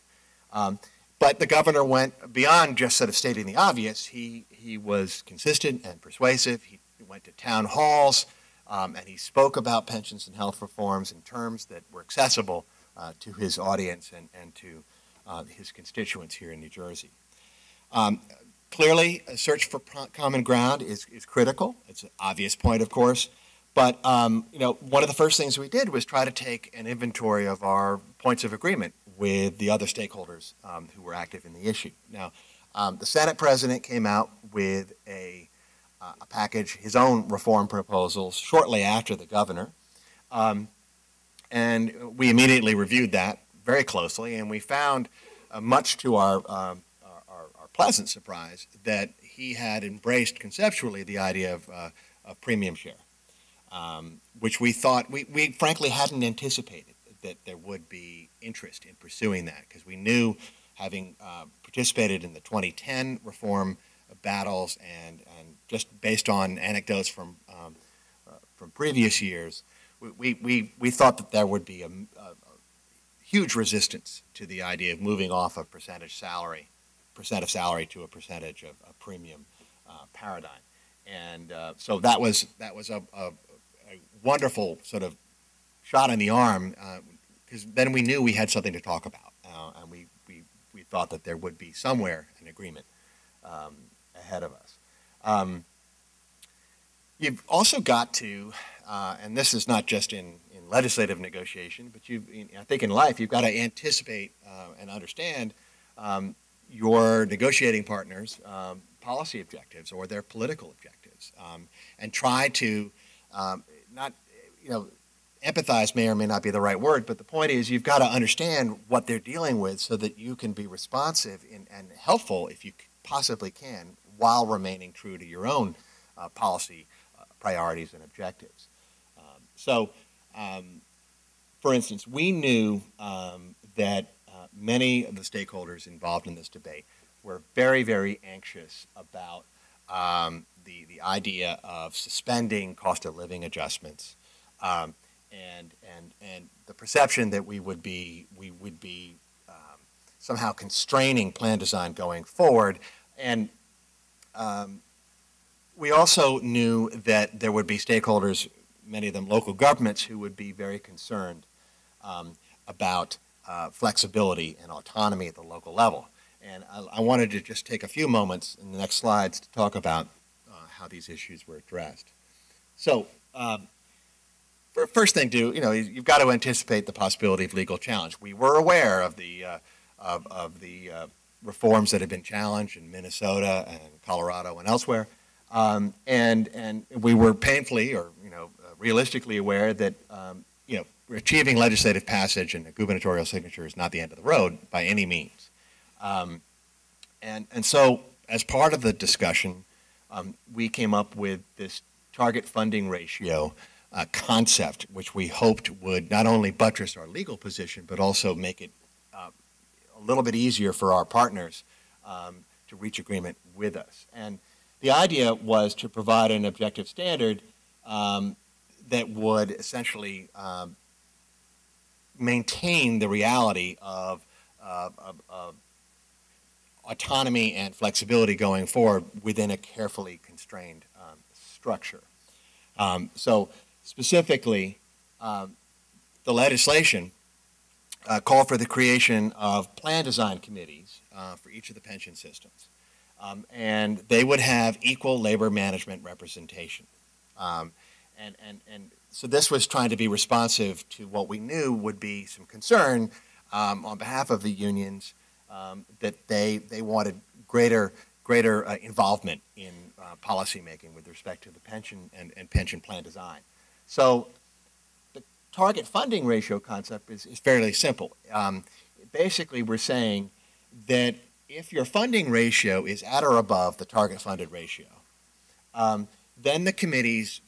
Um, but the governor went beyond just sort of stating the obvious. He, he was consistent and persuasive. He went to town halls um, and he spoke about pensions and health reforms in terms that were accessible uh, to his audience and, and to uh, his constituents here in New Jersey. Um, clearly, a search for common ground is, is critical. It's an obvious point, of course. But um, you know, one of the first things we did was try to take an inventory of our points of agreement with the other stakeholders um, who were active in the issue. Now, um, the Senate president came out with a, uh, a, package, his own reform proposals, shortly after the governor. Um, and we immediately reviewed that very closely, and we found, uh, much to our, um, our, our, pleasant surprise, that he had embraced conceptually the idea of, uh, of premium share, um, which we thought, we, we frankly hadn't anticipated that there would be interest in pursuing that because we knew, having uh, participated in the 2010 reform battles and, and just based on anecdotes from, um, uh, from previous years, we, we, we thought that there would be a, a, a, huge resistance to the idea of moving off of percentage salary, percent of salary to a percentage of a premium uh, paradigm. And uh, so that was, that was a, a, a wonderful sort of shot in the arm uh, because then we knew we had something to talk about, uh, and we, we, we thought that there would be somewhere an agreement um, ahead of us. Um, you've also got to, uh, and this is not just in, in legislative negotiation, but you I think in life you've got to anticipate uh, and understand um, your negotiating partners' um, policy objectives or their political objectives, um, and try to um, not, you know, empathize may or may not be the right word, but the point is you've got to understand what they're dealing with so that you can be responsive in, and helpful if you possibly can while remaining true to your own uh, policy uh, priorities and objectives. Um, so, um, for instance, we knew um, that uh, many of the stakeholders involved in this debate were very, very anxious about um, the, the idea of suspending cost of living adjustments um, and and and the perception that we would be we would be um, somehow constraining plan design going forward, and um, we also knew that there would be stakeholders, many of them local governments, who would be very concerned um, about uh, flexibility and autonomy at the local level. And I, I, wanted to just take a few moments in the next slides to talk about how these issues were addressed. So. Um, first thing to, you know, you've got to anticipate the possibility of legal challenge. We were aware of the, uh, of, of the uh, reforms that have been challenged in Minnesota and Colorado and elsewhere. Um, and, and we were painfully or, you know, uh, realistically aware that, um, you know, achieving legislative passage and a gubernatorial signature is not the end of the road by any means. Um, and, and so as part of the discussion, um, we came up with this target funding ratio uh, concept, which we hoped would not only buttress our legal position, but also make it uh, a little bit easier for our partners um, to reach agreement with us. And the idea was to provide an objective standard um, that would essentially um, maintain the reality of, uh, of, of, autonomy and flexibility going forward within a carefully constrained um, structure. Um, so Specifically, um, the legislation uh, call for the creation of plan design committees uh, for each of the pension systems. Um, and they would have equal labor management representation. Um, and, and, and so this was trying to be responsive to what we knew would be some concern um, on behalf of the unions um, that they, they wanted greater, greater uh, involvement in uh, policymaking with respect to the pension and, and pension plan design. So the target funding ratio concept is, is fairly simple. Um, basically, we're saying that if your funding ratio is at or above the target funded ratio, um, then the committees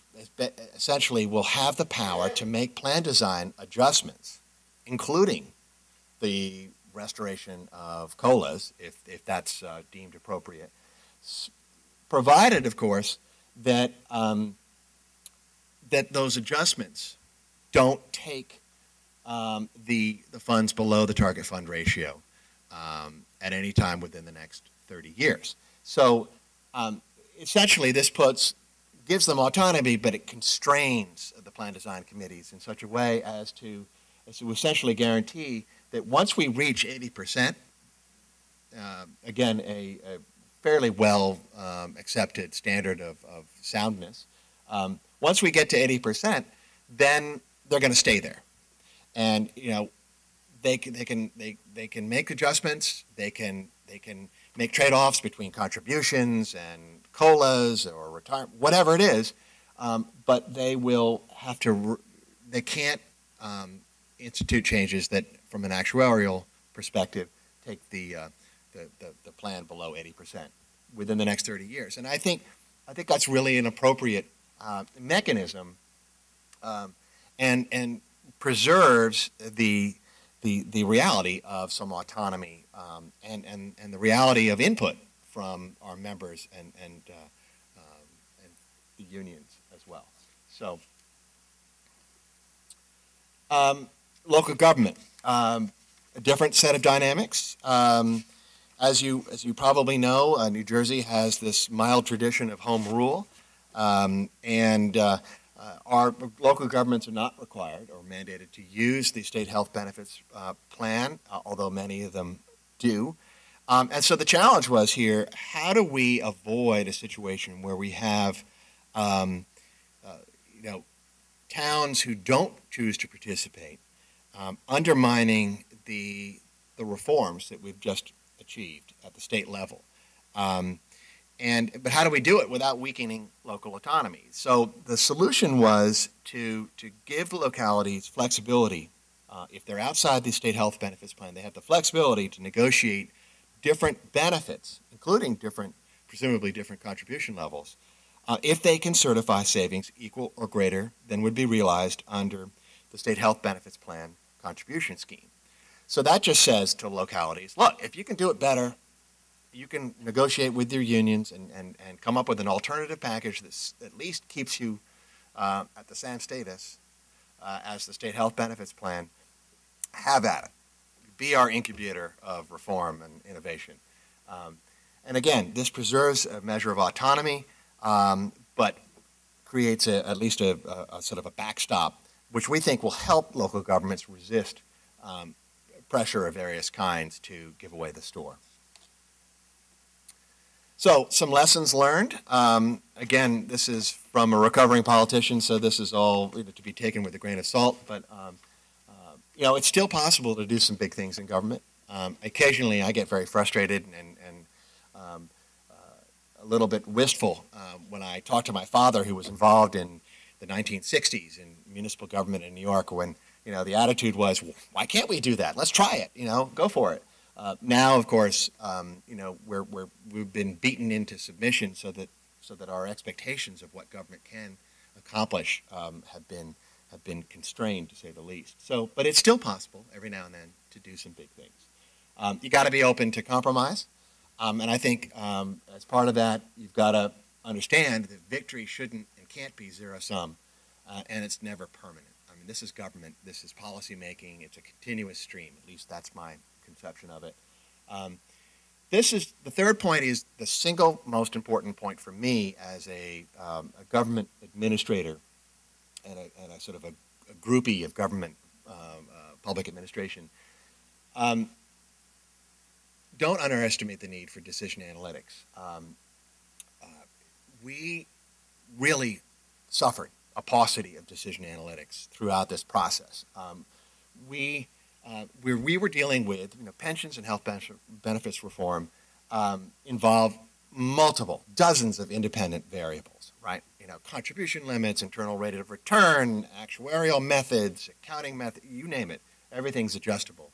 essentially will have the power to make plan design adjustments, including the restoration of COLAs, if, if that's uh, deemed appropriate, S provided, of course, that, um, that those adjustments don't take um, the, the funds below the target fund ratio um, at any time within the next 30 years. So um, essentially, this puts gives them autonomy, but it constrains the plan design committees in such a way as to, as to essentially guarantee that once we reach 80%, uh, again, a, a, fairly well um, accepted standard of, of soundness, um, once we get to 80%, then they're going to stay there. And, you know, they can, they can, they, they can make adjustments, they can, they can make trade-offs between contributions and COLAs or retirement, whatever it is, um, but they will have to, they can't um, institute changes that, from an actuarial perspective, take the, uh, the, the, the, plan below 80% within the next 30 years. And I think, I think that's really an appropriate uh, mechanism um, and, and preserves the, the, the reality of some autonomy um, and, and, and the reality of input from our members and, and, uh, um, and the unions as well. So, um, local government, um, a different set of dynamics. Um, as you as you probably know, uh, New Jersey has this mild tradition of home rule, um, and uh, uh, our local governments are not required or mandated to use the state health benefits uh, plan, uh, although many of them do. Um, and so the challenge was here: how do we avoid a situation where we have, um, uh, you know, towns who don't choose to participate um, undermining the the reforms that we've just achieved at the state level. Um, and but how do we do it without weakening local autonomy? So the solution was to to give localities flexibility. Uh, if they're outside the state health benefits plan, they have the flexibility to negotiate different benefits, including different, presumably different contribution levels, uh, if they can certify savings equal or greater than would be realized under the state health benefits plan contribution scheme. So that just says to localities, look, if you can do it better, you can negotiate with your unions and, and, and come up with an alternative package that at least keeps you uh, at the same status uh, as the state health benefits plan. Have at it. Be our incubator of reform and innovation. Um, and again, this preserves a measure of autonomy, um, but creates a, at least a, a, a, sort of a backstop, which we think will help local governments resist um, pressure of various kinds to give away the store. So, some lessons learned. Um, again, this is from a recovering politician, so this is all to be taken with a grain of salt. But um, uh, you know, it's still possible to do some big things in government. Um, occasionally, I get very frustrated and, and um, uh, a little bit wistful uh, when I talk to my father, who was involved in the 1960s in municipal government in New York, when you know the attitude was, "Why can't we do that? Let's try it. You know, go for it." Uh, now, of course, um, you know, we're, we're, we've been beaten into submission so that, so that our expectations of what government can accomplish um, have, been, have been constrained, to say the least. So, but it's still possible every now and then to do some big things. Um, you got to be open to compromise. Um, and I think um, as part of that, you've got to understand that victory shouldn't and can't be zero sum, uh, and it's never permanent. I mean, this is government, this is policy making, it's a continuous stream. At least that's my conception of it. Um, this is the third point is the single most important point for me as a, um, a government administrator and a, and a sort of a, a, groupie of government um, uh, public administration Um, don't underestimate the need for decision analytics. Um, uh, we really suffered a paucity of decision analytics throughout this process. Um, we, uh, where we were dealing with, you know, pensions and health benefits reform um, involve multiple, dozens of independent variables, right? You know, contribution limits, internal rate of return, actuarial methods, accounting method, you name it, everything's adjustable.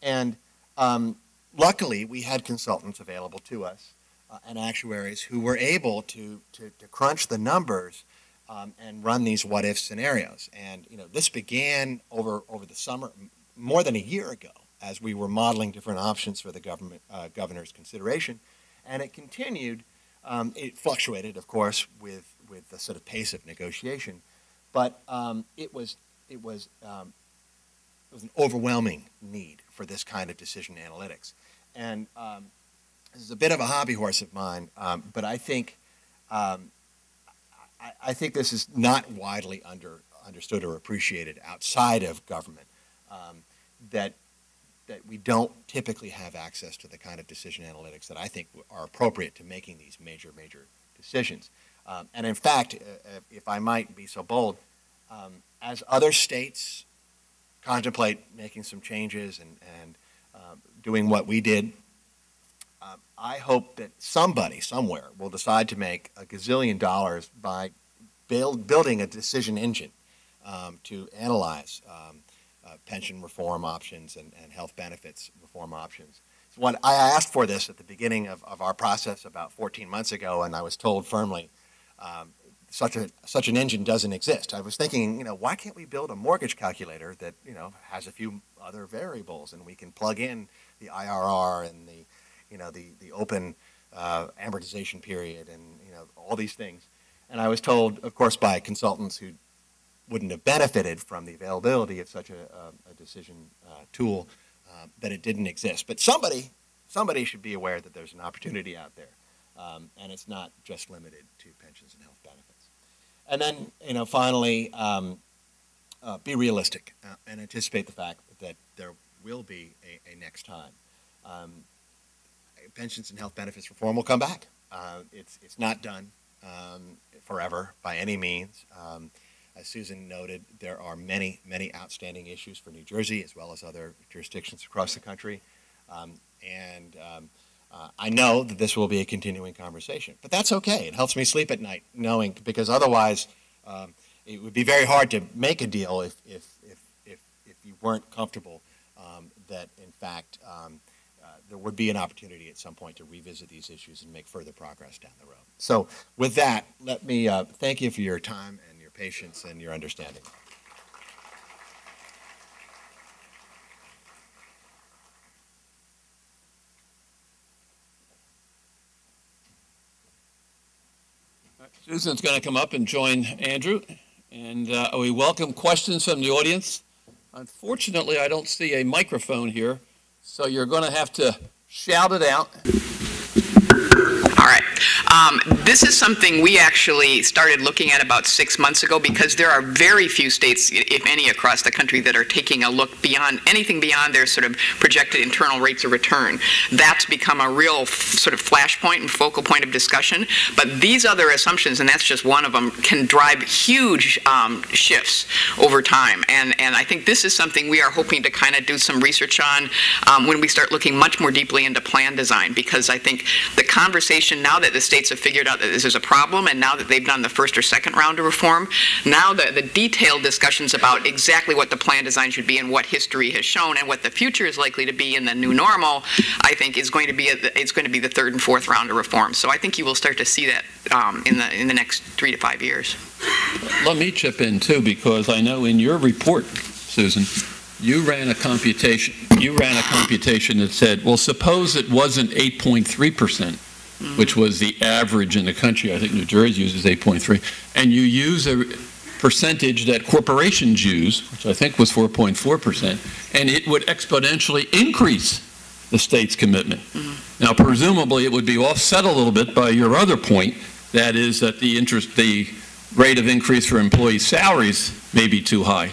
And um, luckily, we had consultants available to us uh, and actuaries who were able to, to, to crunch the numbers um, and run these what if scenarios. And you know, this began over over the summer, more than a year ago, as we were modeling different options for the government uh, governor's consideration, and it continued. Um, it fluctuated, of course, with with the sort of pace of negotiation, but um, it was it was um, it was an overwhelming need for this kind of decision analytics, and um, this is a bit of a hobby horse of mine, um, but I think um, I, I think this is not widely under, understood or appreciated outside of government. Um, that that we don't typically have access to the kind of decision analytics that I think are appropriate to making these major, major decisions. Um, and in fact, uh, uh, if I might be so bold, um, as other states contemplate making some changes and, and um, doing what we did, um, I hope that somebody somewhere will decide to make a gazillion dollars by build, building a decision engine um, to analyze um, uh, pension reform options and, and health benefits reform options. So when I asked for this at the beginning of, of our process about 14 months ago, and I was told firmly, um, such a such an engine doesn't exist. I was thinking, you know, why can't we build a mortgage calculator that you know has a few other variables, and we can plug in the IRR and the, you know, the the open uh, amortization period, and you know all these things. And I was told, of course, by consultants who wouldn't have benefited from the availability of such a, a, a decision uh, tool uh, that it didn't exist. But somebody somebody should be aware that there's an opportunity out there, um, and it's not just limited to pensions and health benefits. And then, you know, finally, um, uh, be realistic uh, and anticipate the fact that there will be a, a next time. Um, pensions and health benefits reform will come back. Uh, it's, it's not done um, forever by any means. Um, as Susan noted, there are many, many outstanding issues for New Jersey as well as other jurisdictions across the country. Um, and um, uh, I know that this will be a continuing conversation, but that's okay. It helps me sleep at night knowing because otherwise um, it would be very hard to make a deal if, if, if, if, if you weren't comfortable um, that, in fact, there would be an opportunity at some point to revisit these issues and make further progress down the road. So, with that, let me uh, thank you for your time and your patience and your understanding. Susan's going to come up and join Andrew, and uh, we welcome questions from the audience. Unfortunately, I don't see a microphone here, so you're going to have to shout it out. Um, this is something we actually started looking at about six months ago because there are very few states, if any, across the country that are taking a look beyond anything beyond their sort of projected internal rates of return. That's become a real sort of flashpoint and focal point of discussion. But these other assumptions, and that's just one of them, can drive huge um, shifts over time. And and I think this is something we are hoping to kind of do some research on um, when we start looking much more deeply into plan design because I think the conversation now that the states have figured out that this is a problem and now that they've done the first or second round of reform, now the, the detailed discussions about exactly what the plan design should be and what history has shown and what the future is likely to be in the new normal, I think is going to be a, it's going to be the third and fourth round of reform. So I think you will start to see that um, in the in the next three to five years. Let me chip in too, because I know in your report, Susan, you ran a computation. You ran a computation that said, well, suppose it wasn't 8.3 percent, which was the average in the country. I think New Jersey uses 8.3, and you use a percentage that corporations use, which I think was 4.4 percent, and it would exponentially increase the state's commitment. Mm-hmm. Now, presumably, it would be offset a little bit by your other point, that is that the interest, the rate of increase for employee salaries may be too high.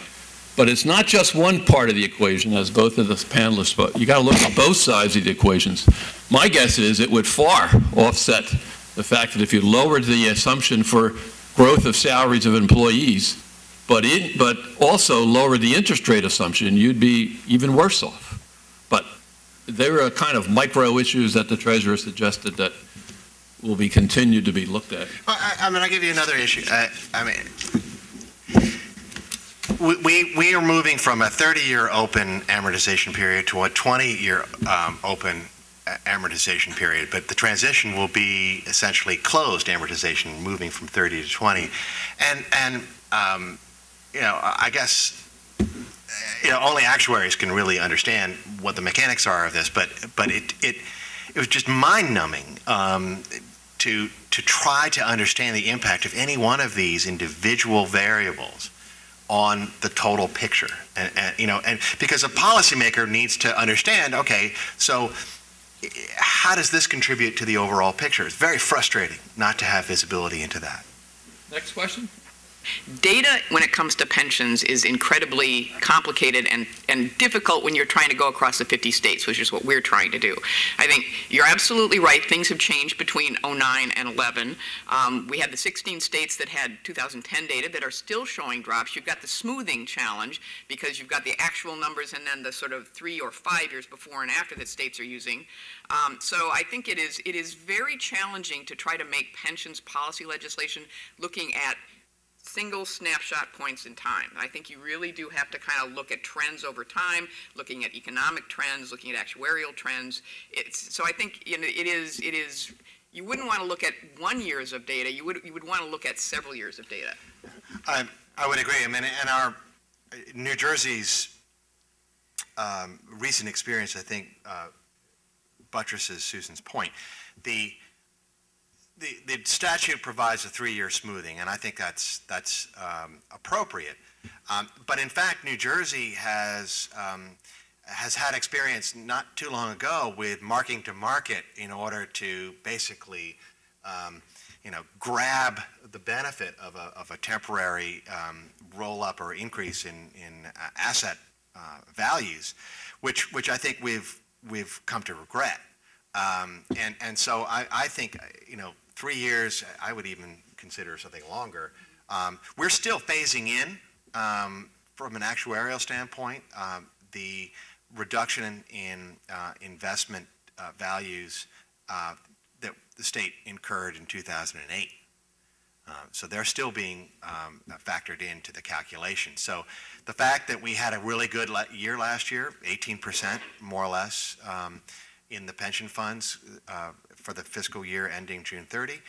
But it's not just one part of the equation, as both of the panelists spoke. You got to look at both sides of the equations. My guess is it would far offset the fact that if you lowered the assumption for growth of salaries of employees, but in, but also lowered the interest rate assumption, you'd be even worse off. But there are kind of micro issues that the treasurer suggested that will be continued to be looked at. Well, I, I'm going to give you another issue. I, I mean, we- we, we are moving from a 30-year open amortization period to a 20-year um, open amortization period, but the transition will be essentially closed amortization, moving from 30 to 20. And, and, um, you know, I guess, you know, only actuaries can really understand what the mechanics are of this, but, but it, it, it was just mind-numbing um, to, to try to understand the impact of any one of these individual variables on the total picture. And, and, you know, and because a policymaker needs to understand, okay, so how does this contribute to the overall picture? It's very frustrating not to have visibility into that. Next question? Data, when it comes to pensions, is incredibly complicated and, and difficult when you're trying to go across the 50 states, which is what we're trying to do. I think you're absolutely right. Things have changed between 09 and 11. Um, we had the 16 states that had 2010 data that are still showing drops. You've got the smoothing challenge because you've got the actual numbers and then the sort of three or five years before and after that states are using. Um, so I think it is, it is very challenging to try to make pensions policy legislation looking at single snapshot points in time. I think you really do have to kind of look at trends over time, looking at economic trends, looking at actuarial trends. It's, so I think you know, it is, it is, you wouldn't want to look at one years of data, you would, you would want to look at several years of data. I, I would agree. I mean, and our, New Jersey's um, recent experience, I think, uh, buttresses Susan's point. The, the, the statute provides a three-year smoothing, and I think that's, that's um, appropriate. Um, But in fact, New Jersey has, um, has had experience not too long ago with marking to market in order to basically, um, you know, grab the benefit of a, of a temporary um, roll-up or increase in, in uh, asset uh, values, which, which I think we've, we've come to regret. Um, And, and so I, I think, uh, you know, three years, I would even consider something longer. Um, We're still phasing in, um, from an actuarial standpoint, um, the reduction in uh, investment uh, values uh, that the state incurred in 2008. Uh, So they're still being um, factored into the calculation. So the fact that we had a really good year last year, 18% more or less, um, in the pension funds uh, for the fiscal year ending June 30.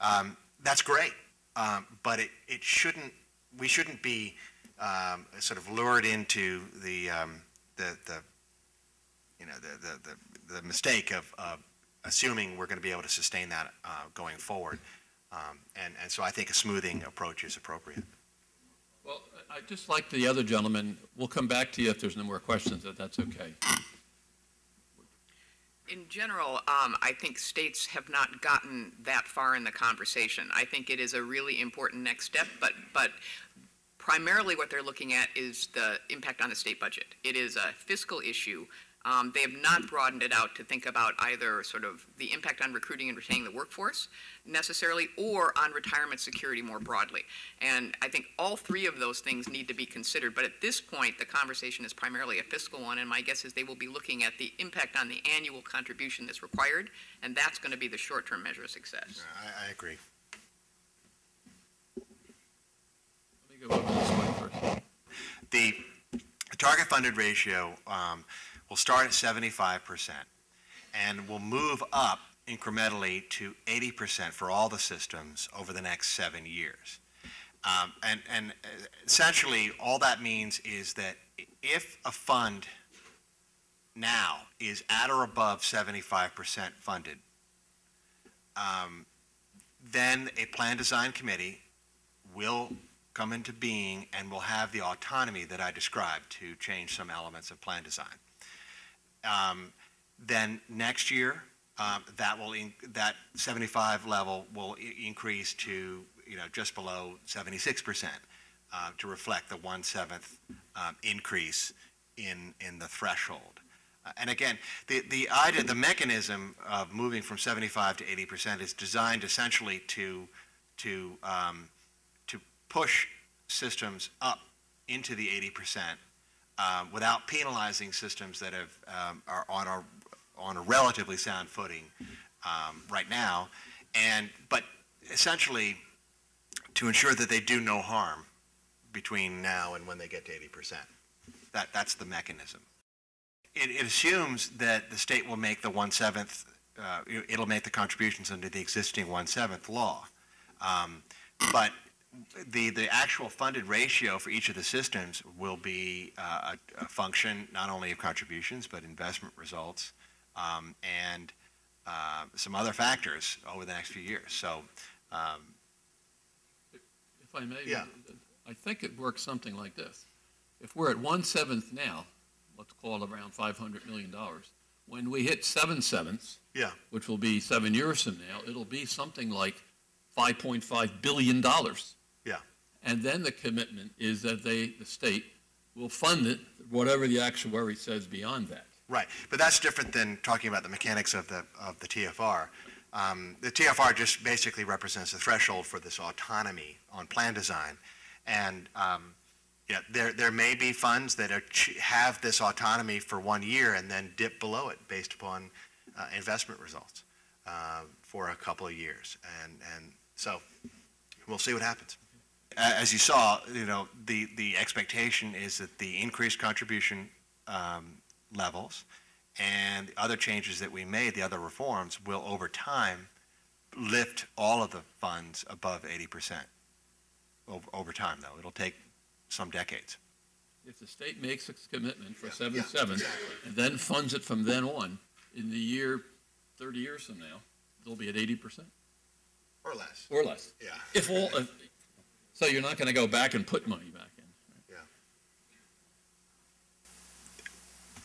Um, That's great, Um, but it, it shouldn't, we shouldn't be um, sort of lured into the, um, the, the, you know, the, the, the- the mistake of, assuming we're going to be able to sustain that uh, going forward. Um, And, and so I think a smoothing approach is appropriate. Well, I- just like the other gentleman, we'll come back to you if there's no more questions, if that's okay. In general, um, I think states have not gotten that far in the conversation. I think it is a really important next step, but, but primarily what they're looking at is the impact on the state budget. It is a fiscal issue. Um, they have not broadened it out to think about either sort of the impact on recruiting and retaining the workforce necessarily, or on retirement security more broadly. And I think all three of those things need to be considered. But at this point, the conversation is primarily a fiscal one, and my guess is they will be looking at the impact on the annual contribution that's required, and that's going to be the short-term measure of success. I, I agree. Let me go over this one first. The target funded ratio um, will start at 75% and we'll move up incrementally to 80% for all the systems over the next seven years. Um, And, and essentially, all that means is that if a fund now is at or above 75% funded, um, then a plan design committee will come into being and will have the autonomy that I described to change some elements of plan design. Um, Then next year, um, that will, that 75 level will increase to, you know, just below 76%. uh, to reflect the one-seventh um, increase in, in the threshold. Uh, And again, the, the idea, the mechanism of moving from 75 to 80% is designed essentially to, to, to push systems up into the 80% um, without penalizing systems that have, um, are on a, on a relatively sound footing um, right now. And, but essentially, to ensure that they do no harm between now and when they get to 80%. That, that's the mechanism. It, it assumes that the state will make the one-seventh, uh, it- it'll make the contributions under the existing one-seventh law. Um, But the, the actual funded ratio for each of the systems will be uh, a, a function not only of contributions, but investment results, um, and uh, some other factors over the next few years. So, um, If I may? Yeah. I think it works something like this. If we're at one-seventh now, let's call it around five hundred million dollars, when we hit seven sevenths. Yeah. Which will be seven years from now, it'll be something like five point five billion dollars. Yeah. And then the commitment is that they, the state, will fund it, whatever the actuary says beyond that. Right, but that's different than talking about the mechanics of the, of the TFR. Um, The TFR just basically represents the threshold for this autonomy on plan design. And, um, yeah, there, there may be funds that are, ch- have this autonomy for one year and then dip below it based upon uh, investment results uh, for a couple of years. And, and so, we'll see what happens. As you saw, you know, the, the expectation is that the increased contribution um, levels and the other changes that we made, the other reforms, will over time lift all of the funds above 80%. Over, over time, though. It'll take some decades. If the state makes its commitment for Yeah, seven yeah, seven, and then funds it from then on, in the year, thirty years from now, they'll be at eighty percent Or less. or less. Yeah. If all, if, so you're not gonna go back and put money back in. Yeah.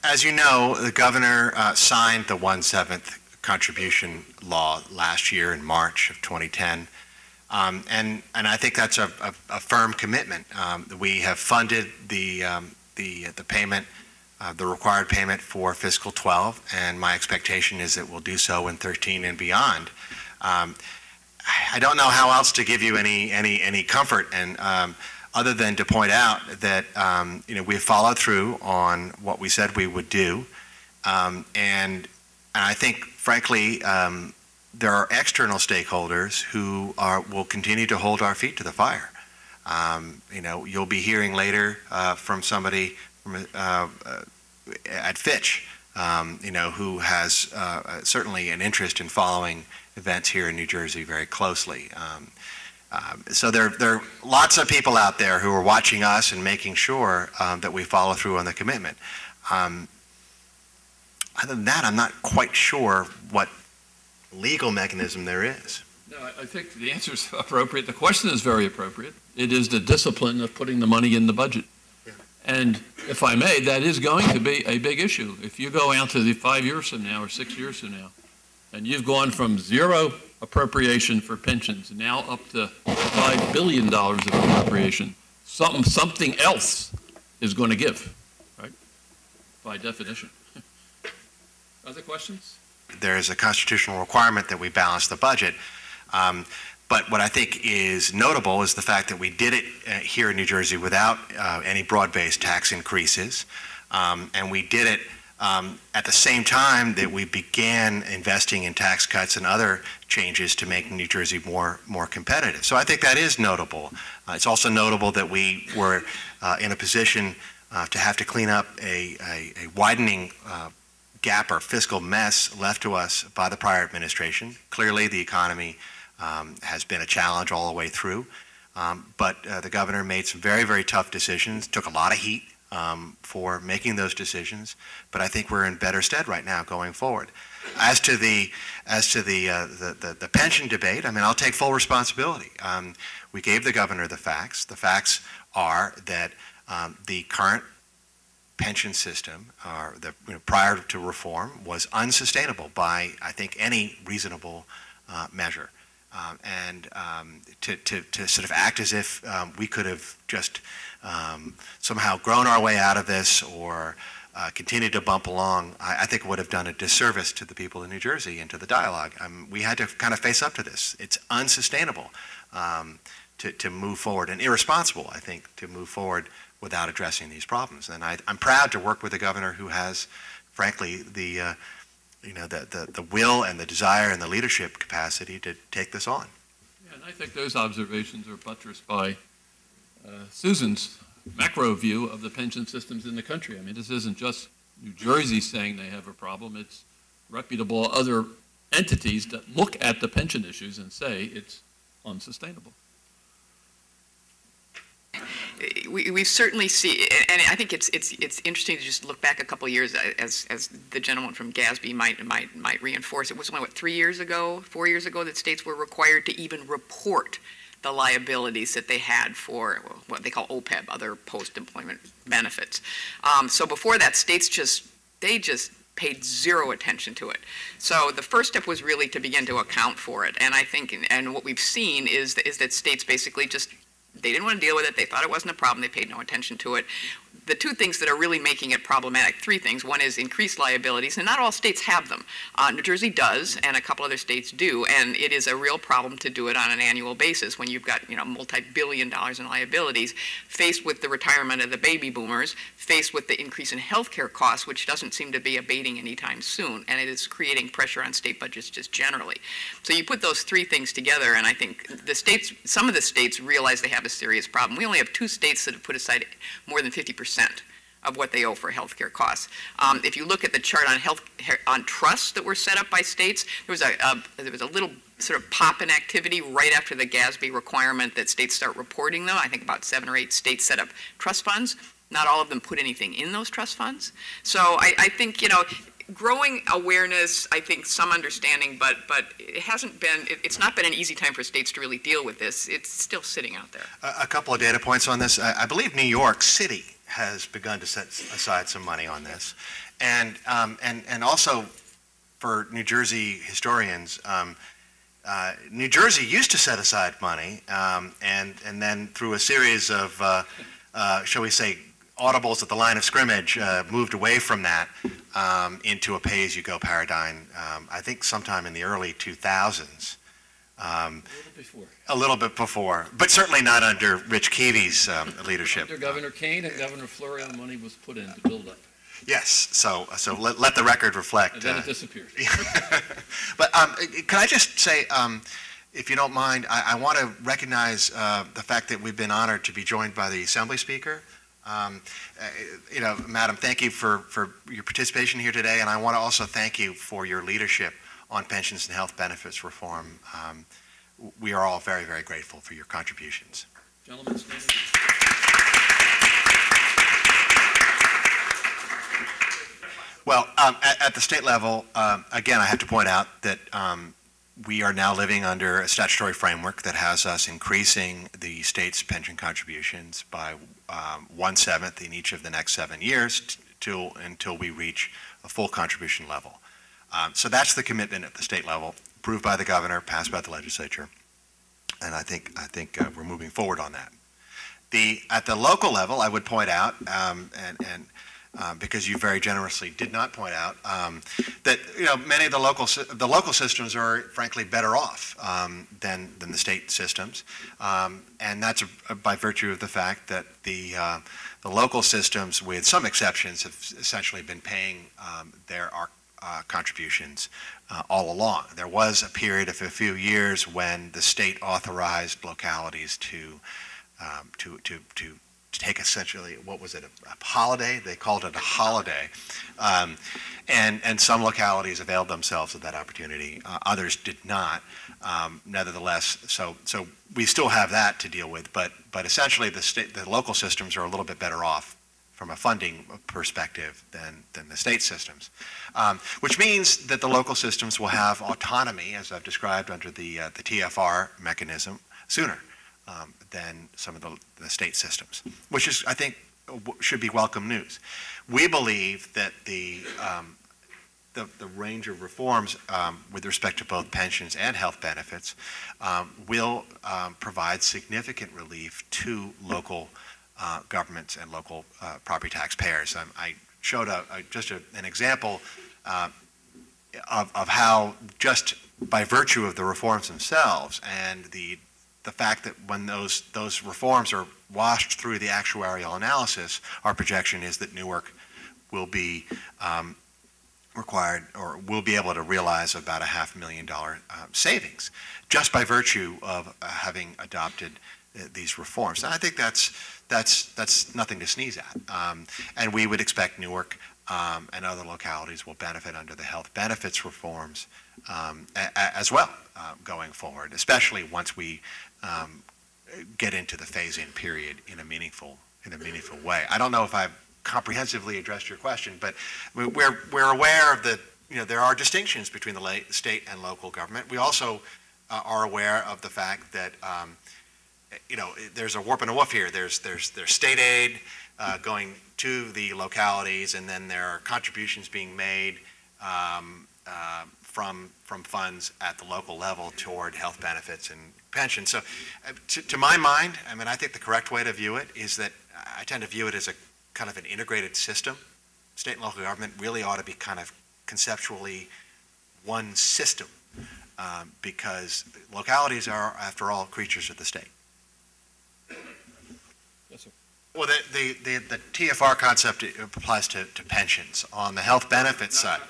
As you know, the governor uh, signed the one-seventh contribution law last year in March of 2010. Um, And, and I think that's a, a a firm commitment. Um, We have funded the, um, the, the payment, uh, the required payment for fiscal 12, and my expectation is that we'll do so in 13 and beyond. I don't know how else to give you any, any, any comfort, and um, other than to point out that, um, you know, we have followed through on what we said we would do. Um, And and I think frankly, um, there are external stakeholders who are, will continue to hold our feet to the fire. Um, You know, you'll be hearing later uh, from somebody from, uh, uh, at Fitch, um, you know, who has uh, certainly an interest in following events here in New Jersey very closely. Um, um, So there, there are lots of people out there who are watching us and making sure um, that we follow through on the commitment. Um, Other than that, I'm not quite sure what legal mechanism there is. No, I, I think the answer is appropriate. The question is very appropriate. It is the discipline of putting the money in the budget. Yeah. And if I may, that is going to be a big issue. If you go out to the five years from now or six years from now, and you've gone from zero appropriation for pensions now up to five billion dollars of appropriation, something, something else is going to give, right? By definition. Other questions? There is a constitutional requirement that we balance the budget. Um, But what I think is notable is the fact that we did it uh, here in New Jersey without uh, any broad-based tax increases. Um, And we did it um, at the same time that we began investing in tax cuts and other changes to make New Jersey more, more competitive. So I think that is notable. Uh, It's also notable that we were uh, in a position uh, to have to clean up a, a a widening uh, gap or fiscal mess left to us by the prior administration. Clearly, the economy um, has been a challenge all the way through. Um, but uh, the governor made some very, very tough decisions, took a lot of heat um, for making those decisions. But I think we're in better stead right now going forward. As to the as to the uh, the, the, the pension debate, I mean, I'll take full responsibility. Um, we gave the governor the facts. The facts are that um, the current pension system, or the, you know, prior to reform, was unsustainable by, I think, any reasonable uh, measure. Um, and um, to, to, to sort of act as if um, we could have just um, somehow grown our way out of this or uh, continued to bump along, I, I think would have done a disservice to the people in New Jersey and to the dialogue. Um, we had to kind of face up to this. It's unsustainable um, to, to move forward and irresponsible, I think, to move forward without addressing these problems. And I, I'm proud to work with a governor who has, frankly, the uh, you know the, the, the will and the desire and the leadership capacity to take this on. Yeah, and I think those observations are buttressed by uh, Susan's macro view of the pension systems in the country. I mean, this isn't just New Jersey saying they have a problem. It's reputable other entities that look at the pension issues and say it's unsustainable. We, we certainly see, and I think it's, it's, it's interesting to just look back a couple years as, as the gentleman from GASB might, might, might reinforce. It was only, what, three years ago, four years ago that states were required to even report the liabilities that they had for what they call OPEB, other post-employment benefits. Um, so before that, states just, they just paid zero attention to it. So the first step was really to begin to account for it. And I think, and what we've seen is, is that states basically just they didn't want to deal with it. They thought it wasn't a problem. They paid no attention to it the two things that are really making it problematic, three things. One is increased liabilities, and not all states have them. Uh, New Jersey does, and a couple other states do, and it is a real problem to do it on an annual basis when you've got, you know, multi-billion dollars in liabilities, faced with the retirement of the baby boomers, faced with the increase in health care costs, which doesn't seem to be abating anytime soon, and it is creating pressure on state budgets just generally. So you put those three things together, and I think the states, some of the states realize they have a serious problem. We only have two states that have put aside more than 50 percent percent of what they owe for healthcare costs. Um, if you look at the chart on health on trusts that were set up by states, there was a, a there was a little sort of pop in activity right after the GASB requirement that states start reporting them. I think about seven or eight states set up trust funds. Not all of them put anything in those trust funds. So I, I think you know growing awareness, I think some understanding, but but it hasn't been. It, it's not been an easy time for states to really deal with this. It's still sitting out there. A, a couple of data points on this. I, I, believe New York City has begun to set aside some money on this, and um, and and also for New Jersey historians. Um, uh, New Jersey used to set aside money, um, and and then through a series of, uh, uh, shall we say, audibles at the line of scrimmage, uh, moved away from that um, into a pay-as-you-go paradigm. Um, I think sometime in the early 2000s. Um, a little before. A little bit before, but certainly not under Rich Keevey's um, leadership. Under Governor Kean and Governor Florio, the money was put in to build up. Yes, so so let, let the record reflect. And then uh, it disappeared. but um, can I just say, um, if you don't mind, I, I want to recognize uh, the fact that we've been honored to be joined by the Assembly Speaker. Um, uh, you know, Madam, thank you for, for your participation here today, and I want to also thank you for your leadership on pensions and health benefits reform. Um, we are all very, very grateful for your contributions. Gentlemen. Well, um, at, at, the state level, um, again, I have to point out that um, we are now living under a statutory framework that has us increasing the state's pension contributions by um, one seventh in each of the next seven years till, until we reach a full contribution level. Um, so that's the commitment at the state level, approved by the governor, passed by the legislature, and I think I think uh, we're moving forward on that. The at the local level, I would point out, um, and and um, because you very generously did not point out um, that you know many of the local the local systems are frankly better off um, than than the state systems, um, and that's a, a, by virtue of the fact that the uh, the local systems, with some exceptions, have essentially been paying um, their uh, contributions uh, all along. There was a period of a few years when the state authorized localities to um, to to to take essentially, what was it, a, a holiday? They called it a holiday. Um, and, and some localities availed themselves of that opportunity. Uh, others did not. Um, nevertheless, so, so we still have that to deal with, but, but essentially the, state, the local systems are a little bit better off from a funding perspective than, than the state systems, um, which means that the local systems will have autonomy, as I've described under the, uh, the TFR mechanism, sooner um, than some of the, the, state systems, which is, I think, should be welcome news. We believe that the um, the, the range of reforms um, with respect to both pensions and health benefits um, will um, provide significant relief to local uh, governments and local uh, property taxpayers. Um, I showed a, a, just a, an example uh, of, of how just by virtue of the reforms themselves and the the fact that when those those reforms are washed through the actuarial analysis, our projection is that Newark will be um, required or will be able to realize about a half million dollar uh, savings just by virtue of uh, having adopted uh, these reforms. And I think that's that's that's nothing to sneeze at. Um, and we would expect Newark um, and other localities will benefit under the health benefits reforms um, as well uh, going forward, especially once we um, get into the phase-in period in a meaningful in a meaningful way. I don't know if I've comprehensively addressed your question, but we're we're aware of the you know there are distinctions between the state and local government. We also uh, are aware of the fact that um, you know there's a warp and a woof here. There's there's there's state aid uh, going to the localities, and then there are contributions being made um, uh, from from funds at the local level toward health benefits and pensions. So, uh, to, to, my mind, I mean, I think the correct way to view it is that I tend to view it as a kind of an integrated system. State and local government really ought to be kind of conceptually one system um, because localities are, after all, creatures of the state. Well, the, the, the, the TFR concept applies to, to pensions. On the health benefits side,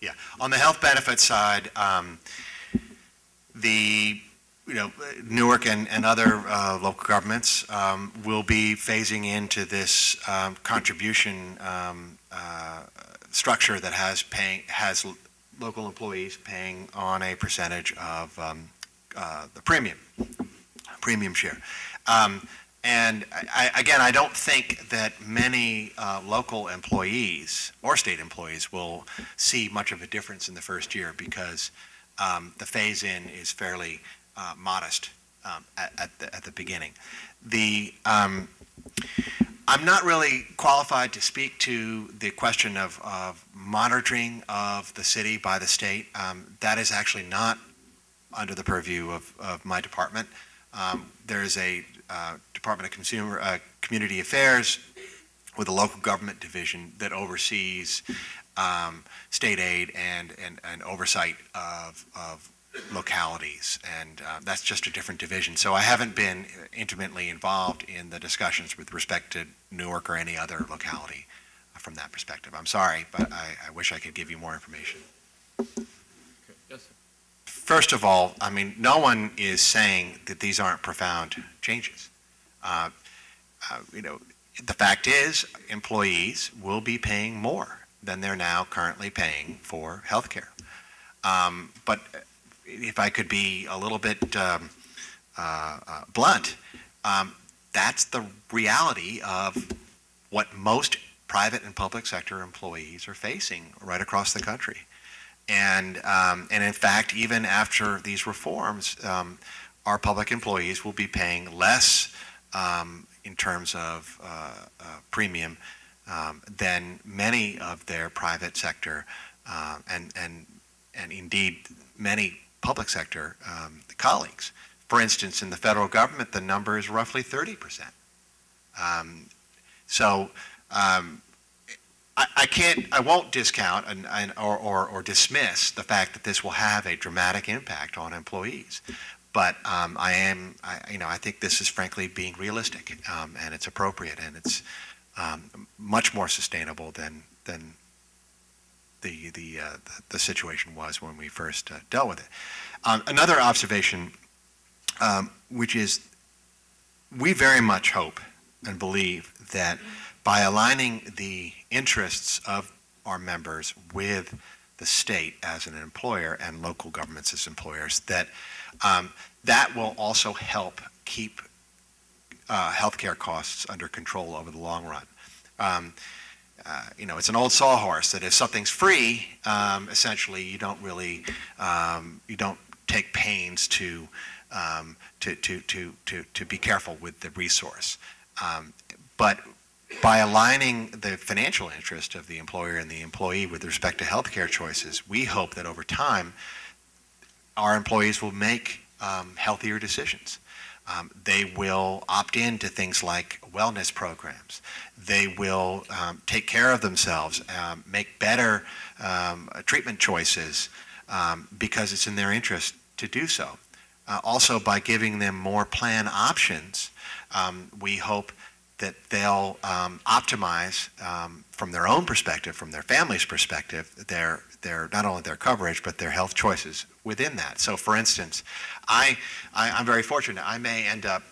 yeah, on the health benefits side, um, the you know Newark and, and other uh, local governments um, will be phasing into this um, contribution um, uh, structure that has paying has local employees paying on a percentage of um, uh, the premium premium share. And I, again, I don't think that many uh, local employees or state employees will see much of a difference in the first year because um, the phase-in is fairly uh, modest um, at, at, the, at the beginning. The, um, I'm not really qualified to speak to the question of, of monitoring of the city by the state. Um, that is actually not under the purview of, of my department. Um, there is a Department of Consumer uh, Community Affairs with a local government division that oversees um, state aid and, and, and oversight of, of localities, and uh, that's just a different division. So I haven't been intimately involved in the discussions with respect to Newark or any other locality from that perspective. I'm sorry, but I, I wish I could give you more information. Okay. Yes, sir. First of all, I mean, no one is saying that these aren't profound changes. Uh, uh, you know, the fact is, employees will be paying more than they're now currently paying for health care. Um, but if I could be a little bit um, uh, uh, blunt, um, that's the reality of what most private and public sector employees are facing right across the country. And, um, and in fact, even after these reforms, um, our public employees will be paying less um, in terms of uh, uh, premium um, than many of their private sector uh, and, and, and indeed many public sector um, colleagues. For instance, in the federal government, the number is roughly 30%. Um, so um, I, I, can't, I won't discount and, and, or, or, or, dismiss the fact that this will have a dramatic impact on employees. But um, I am, I, you know, I think this is frankly being realistic um, and it's appropriate and it's um, much more sustainable than, than the, the, uh, the, the, situation was when we first uh, dealt with it. Um, another observation, um, which is we very much hope and believe that by aligning the interests of our members with the state as an employer and local governments as employers, that um, that will also help keep uh, healthcare costs under control over the long run. Um, uh, you know, it's an old sawhorse that if something's free, um, essentially you don't really, um, you don't take pains to, um, to, to, to, to, to be careful with the resource. Um, but by aligning the financial interest of the employer and the employee with respect to healthcare choices, we hope that over time, our employees will make um, healthier decisions. Um, they will opt in to things like wellness programs. They will um, take care of themselves, um, make better um, treatment choices um, because it's in their interest to do so. Uh, also, by giving them more plan options, we hope that they'll um, optimize um, from their own perspective, from their family's perspective, their, their, not only their coverage, but their health choices within that. So for instance, I, I, am very fortunate. I may end up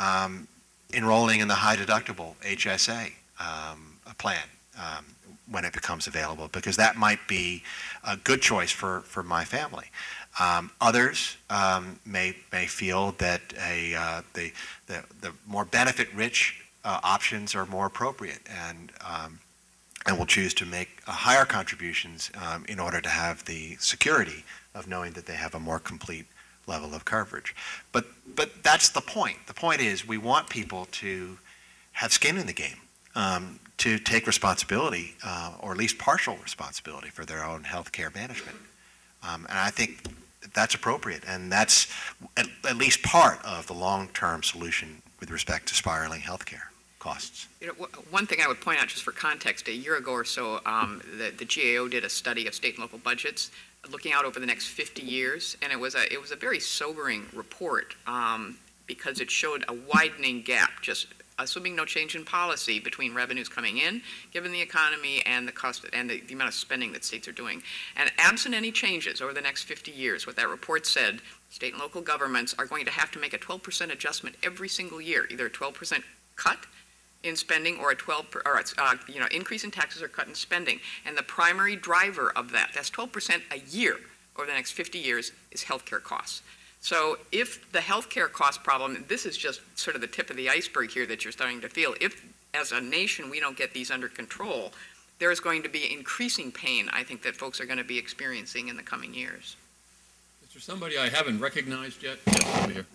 um, enrolling in the high deductible HSA um, plan um, when it becomes available because that might be a good choice for, for my family. Um, others um, may, may feel that a, uh, the, the, the more benefit-rich uh, options are more appropriate and, um, and will choose to make uh, higher contributions um, in order to have the security of knowing that they have a more complete level of coverage. But, but that's the point. The point is we want people to have skin in the game, um, to take responsibility, uh, or at least partial responsibility for their own health care management. Um, and I think that's appropriate, and that's at, at least part of the long-term solution with respect to spiraling health care costs. You know, one thing I would point out, just for context, a year ago or so, um, the, the GAO did a study of state and local budgets looking out over the next 50 years, and it was a, it was a very sobering report um, because it showed a widening gap, just assuming no change in policy between revenues coming in, given the economy and the cost and the, the amount of spending that states are doing. And absent any changes over the next 50 years, what that report said, state and local governments are going to have to make a 12% adjustment every single year, either a 12% cut in spending or a 12, per, or uh, you know, increase in taxes or cut in spending. And the primary driver of that, that's 12% a year over the next 50 years, is healthcare costs. So if the healthcare cost problem, this is just sort of the tip of the iceberg here that you're starting to feel, if as a nation we don't get these under control, there is going to be increasing pain, I think, that folks are going to be experiencing in the coming years there somebody I haven't recognized yet?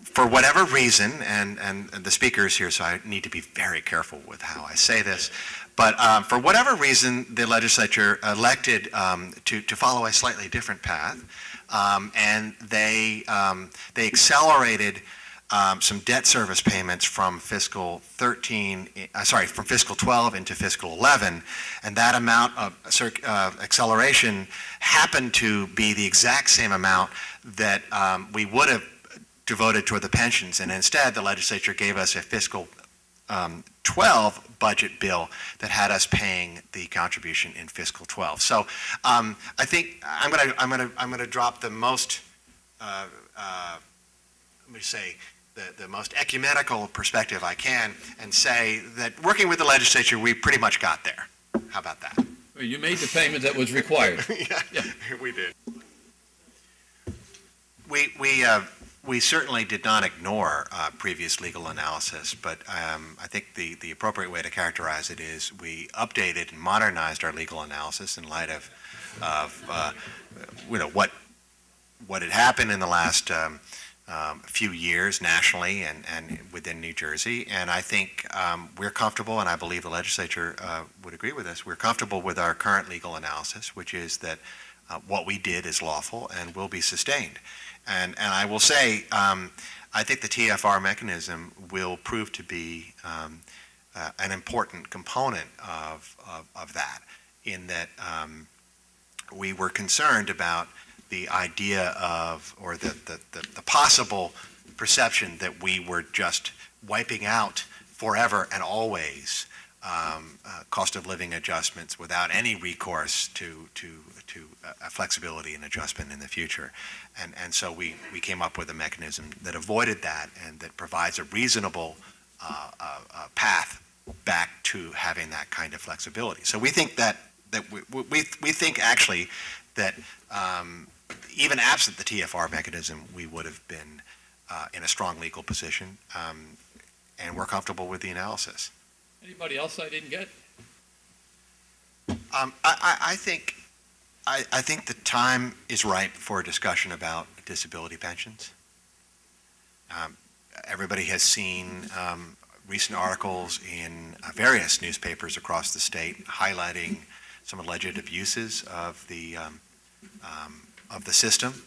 For whatever reason, and, and the speaker is here, so I need to be very careful with how I say this, but um, for whatever reason, the legislature elected um, to, to follow a slightly different path, um, and they, um, they accelerated um, some debt service payments from fiscal 13, uh, sorry, from fiscal 12 into fiscal 11, and that amount of uh, acceleration happened to be the exact same amount that um, we would have devoted toward the pensions, and instead the legislature gave us a fiscal um, 12 budget bill that had us paying the contribution in fiscal 12. So um, I think I'm going to I'm going to I'm going to drop the most uh, uh, let me say the, the most ecumenical perspective I can and say that working with the legislature, we pretty much got there. How about that? Well, you made the payment that was required. yeah, yeah, we did. We, we, uh, we certainly did not ignore uh, previous legal analysis, but um, I think the, the appropriate way to characterize it is we updated and modernized our legal analysis in light of, of uh, you know, what, what had happened in the last um, um, few years nationally and, and within New Jersey. And I think um, we're comfortable, and I believe the legislature uh, would agree with us, we're comfortable with our current legal analysis, which is that uh, what we did is lawful and will be sustained. And, and I will say, um, I think the TFR mechanism will prove to be um, uh, an important component of, of, of that, in that um, we were concerned about the idea of, or the, the, the, the possible perception that we were just wiping out forever and always um, uh, cost of living adjustments without any recourse to, to, to uh, flexibility and adjustment in the future. And, and so we, we came up with a mechanism that avoided that and that provides a reasonable uh, uh, uh path back to having that kind of flexibility. So we think that, that we, we, we think actually that um, even absent the TFR mechanism, we would have been in a strong legal position, um, and we're comfortable with the analysis. Anybody else I didn't get? Um, I, I, think I, I, think the time is ripe for a discussion about disability pensions. Um, everybody has seen um, recent articles in uh, various newspapers across the state highlighting some alleged abuses of the, um, um, of the system.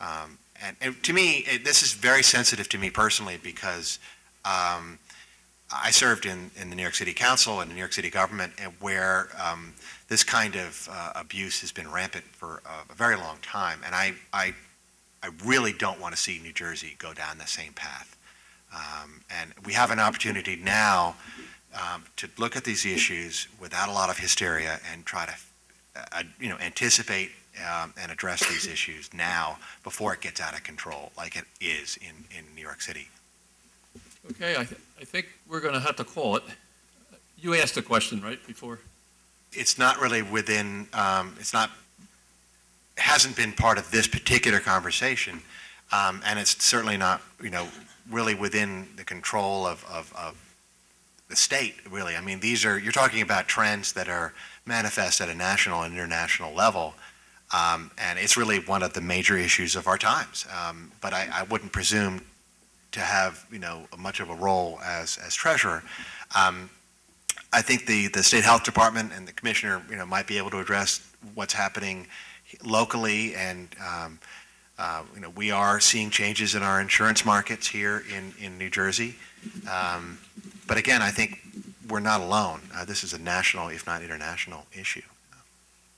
Um, And, and to me, it- this is very sensitive to me personally because I served in, in the New York City Council and the New York City government where um, this kind of uh, abuse has been rampant for a, a very long time. And I, I, I really don't want to see New Jersey go down the same path. Um, and we have an opportunity now um, to look at these issues without a lot of hysteria and try to, uh, you know, anticipate um, and address these issues now before it gets out of control, like it is in, in New York City. Okay, I, th- I think we're going to have to call it. You asked a question, right, before? It's not really within, um, it's not, hasn't been part of this particular conversation, um, and it's certainly not, you know, really within the control of, of, of the state, really. I mean, these are, you're talking about trends that are manifest at a national and international level, um, and it's really one of the major issues of our times. Um, but I, I wouldn't presume to have, you know, much of a role as, as treasurer. Um, I think the, the state health department and the commissioner, you know, might be able to address what's happening locally and, um, uh, you know, we are seeing changes in our insurance markets here in, in New Jersey. Um, but again, I think we're not alone. Uh, this is a national, if not international, issue.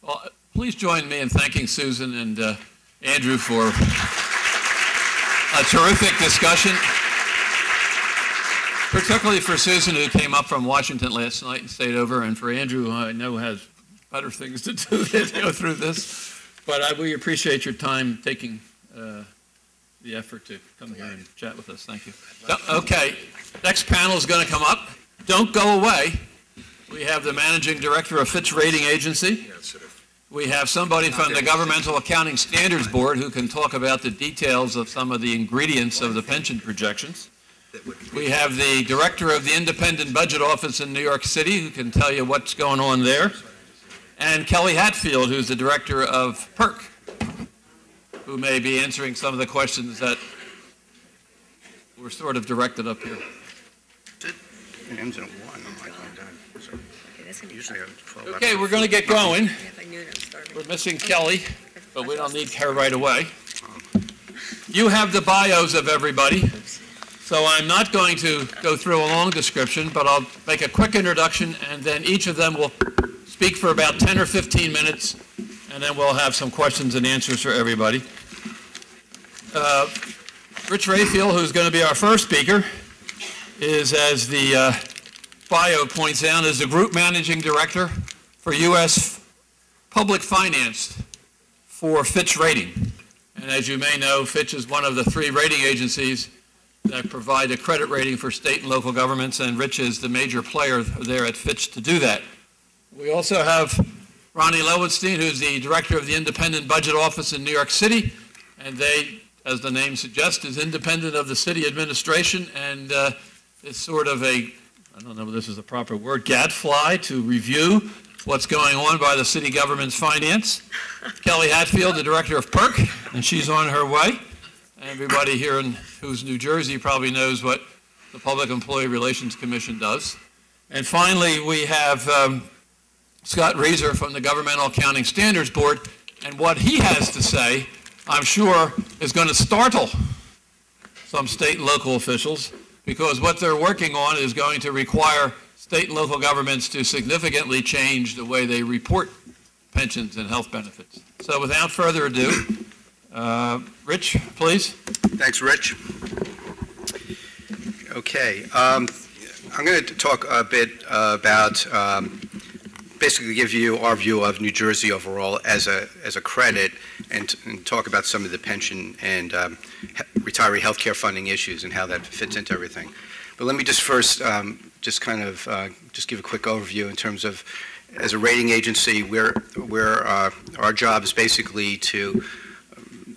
Well, uh, please join me in thanking Susan and uh, Andrew for a terrific discussion, particularly for Susan, who came up from Washington last night and stayed over, and for Andrew, who I know has better things to do than go through this. But I, we appreciate your time taking uh, the effort to come here and chat with us. Thank you. Okay, next panel is going to come up. Don't go away. We have the Managing Director of Fitch Rating Agency. We have somebody from the Governmental Accounting Standards Board who can talk about the details of some of the ingredients of the pension projections. We have the Director of the Independent Budget Office in New York City who can tell you what's going on there. And Kelly Hatfield, who's the Director of PERC, who may be answering some of the questions that were sort of directed up here. It ends in one, I'm like, So Okay, that's gonna be Usually I 12 Okay, we're going to get going. We're missing Kelly, but we don't need her right away. You have the bios of everybody, so I'm not going to go through a long description, but I'll make a quick introduction, and then each of them will speak for about 10 or 15 minutes, and then we'll have some questions and answers for everybody. Uh, Rich Raphael, who's going to be our first speaker, is, as the uh, bio points out, is the Group Managing Director for U.S. Public Finance for Fitch Rating. And as you may know, Fitch is one of the three rating agencies that provide a credit rating for state and local governments, and Rich is the major player there at Fitch to do that. We also have Ronnie Lowenstein, who's the Director of the Independent Budget Office in New York City, and they, as the name suggests, is independent of the city administration, and uh, is sort of a, I don't know if this is the proper word, gadfly to review what's going on by the city government's finance. Kelly Hatfield, the director of PERC, and she's on her way. Everybody here in, who's New Jersey probably knows what the Public Employee Relations Commission does. And finally, we have um, Scott Reeser from the Governmental Accounting Standards Board, and what he has to say, I'm sure, is going to startle some state and local officials, because what they're working on is going to require state and local governments to significantly change the way they report pensions and health benefits. So without further ado, uh, Rich, please. Thanks, Rich. Okay, um, I'm going to talk a bit uh, about, um, basically give you our view of New Jersey overall as a, as a credit and, and talk about some of the pension and um, retiree health care funding issues and how that fits into everything. But let me just first, um, just kind of, uh, just give a quick overview in terms of, as a rating agency, we're, we're, uh, our job is basically to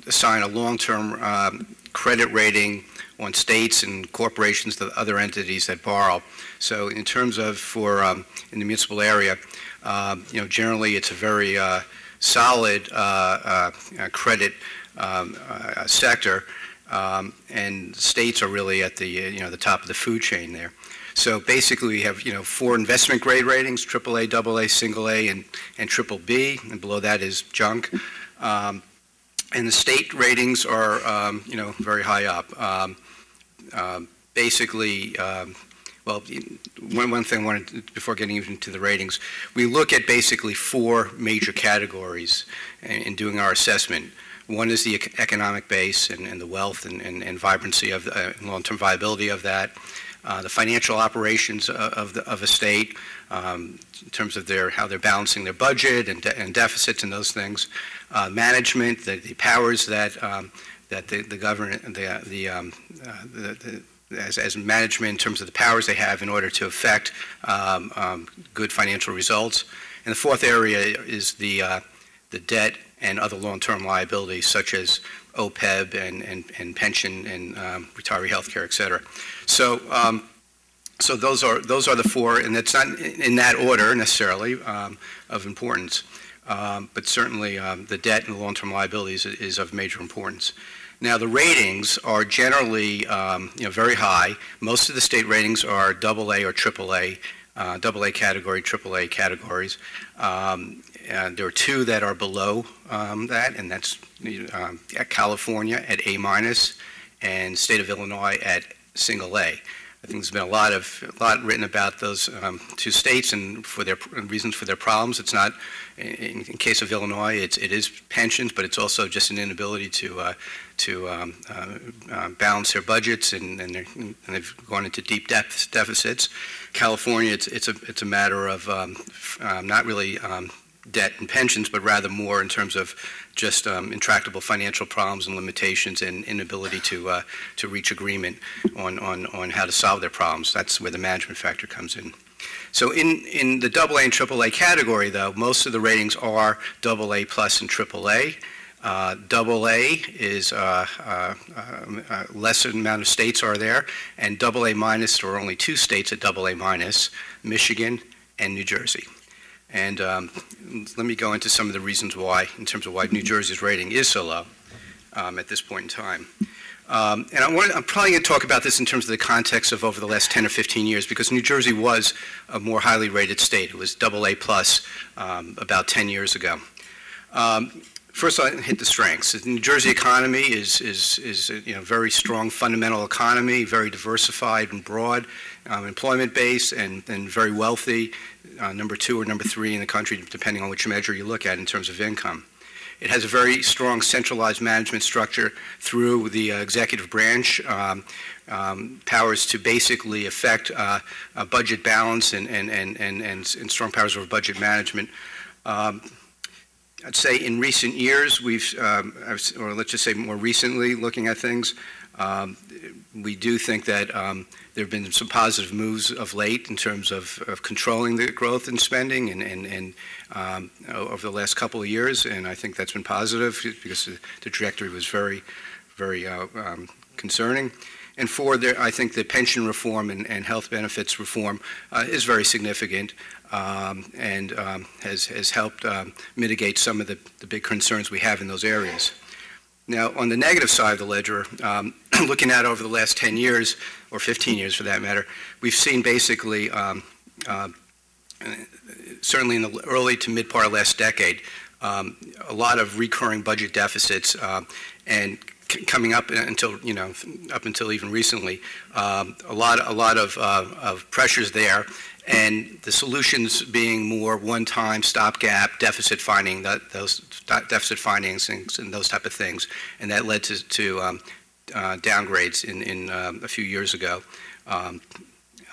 assign a long-term um, credit rating on states and corporations, the other entities that borrow. So in terms of for, um, in the municipal area, um, you know, generally it's a very uh, solid uh, uh, uh, credit um, uh, sector. Um, and states are really at the, uh, you know, the top of the food chain there. So basically, we have, you know, four investment grade ratings, AAA, AA, single A, and, and triple B, and below that is junk. Um, And the state ratings are, um, you know, very high up. Um, um, Basically, um, well, one, one thing I wanted, to- before getting even to the ratings, we look at basically four major categories in, in doing our assessment. One is the economic base and, and the wealth and, and, and vibrancy of, uh, long-term viability of that. Uh, the financial operations of, of the, of a state, um, in terms of their, how they're balancing their budget and, de- and deficits and those things. Uh, management, the, the powers that, um, that the, the government, the, the, um, uh, the, the as, as management in terms of the powers they have in order to affect um, um, good financial results. And the fourth area is the, uh, the debt and other long-term liabilities such as OPEB and, and, and pension and um, retiree health care, et cetera. So, um, so those are, those are the four, and it's not in that order necessarily um, of importance. Um, but certainly um, the debt and the long-term liabilities is, is of major importance. Now, the ratings are generally, um, you know, very high. Most of the state ratings are double A or triple A, uh, double A category, triple A categories. Um, there are two that are below um, that, and that's um, at California at A minus, and state of Illinois at single A. I think there's been a lot of a lot written about those um, two states and for their reasons for their problems. It's not, in, in case of Illinois, it's it is pensions, but it's also just an inability to uh, to um, uh, uh, balance their budgets, and, and, and, they've gone into deep depth deficits. California, it's it's a it's a matter of um, um, not really um, debt and pensions, but rather more in terms of just um, intractable financial problems and limitations and inability to uh, to reach agreement on, on on how to solve their problems. That's where the management factor comes in. So in, in the AA and AAA category, though, most of the ratings are AA plus and AAA. Uh, double A is uh, uh, uh, less amount of states are there, and double A minus, there are only two states at double A minus, Michigan and New Jersey. And um, let me go into some of the reasons why, in terms of why New Jersey's rating is so low um, at this point in time. Um, and I I'm probably going to talk about this in terms of the context of over the last 10 or 15 years, because New Jersey was a more highly rated state. It was double A plus um, about 10 years ago. Um, First, I'll hit the strengths. The New Jersey economy is, is, is a you know, very strong fundamental economy, very diversified and broad, um, employment base, and, and very wealthy, uh, number two or number three in the country, depending on which measure you look at in terms of income. It has a very strong centralized management structure through the uh, executive branch, um, um, powers to basically affect uh, budget balance and, and, and, and, and, strong powers over budget management. Um, I'd say in recent years, we've, um, or let's just say more recently, looking at things, um, we do think that um, there have been some positive moves of late in terms of, of controlling the growth in spending and, and, and um, over the last couple of years, and I think that's been positive because the, trajectory was very, very uh, um, concerning. And four, there, I think the pension reform and, and health benefits reform uh, is very significant um, and um, has, has helped um, mitigate some of the, the big concerns we have in those areas. Now, on the negative side of the ledger, um, looking at over the last 10 years, or 15 years for that matter, we've seen basically, um, uh, certainly in the early to mid part of last decade, um, a lot of recurring budget deficits uh, and coming up until you know up until even recently, um, a lot a lot of, uh, of pressures there, and the solutions being more one-time stopgap deficit finding that those deficit financings and those type of things, and that led to, to um, downgrades in, in um, a few years ago um,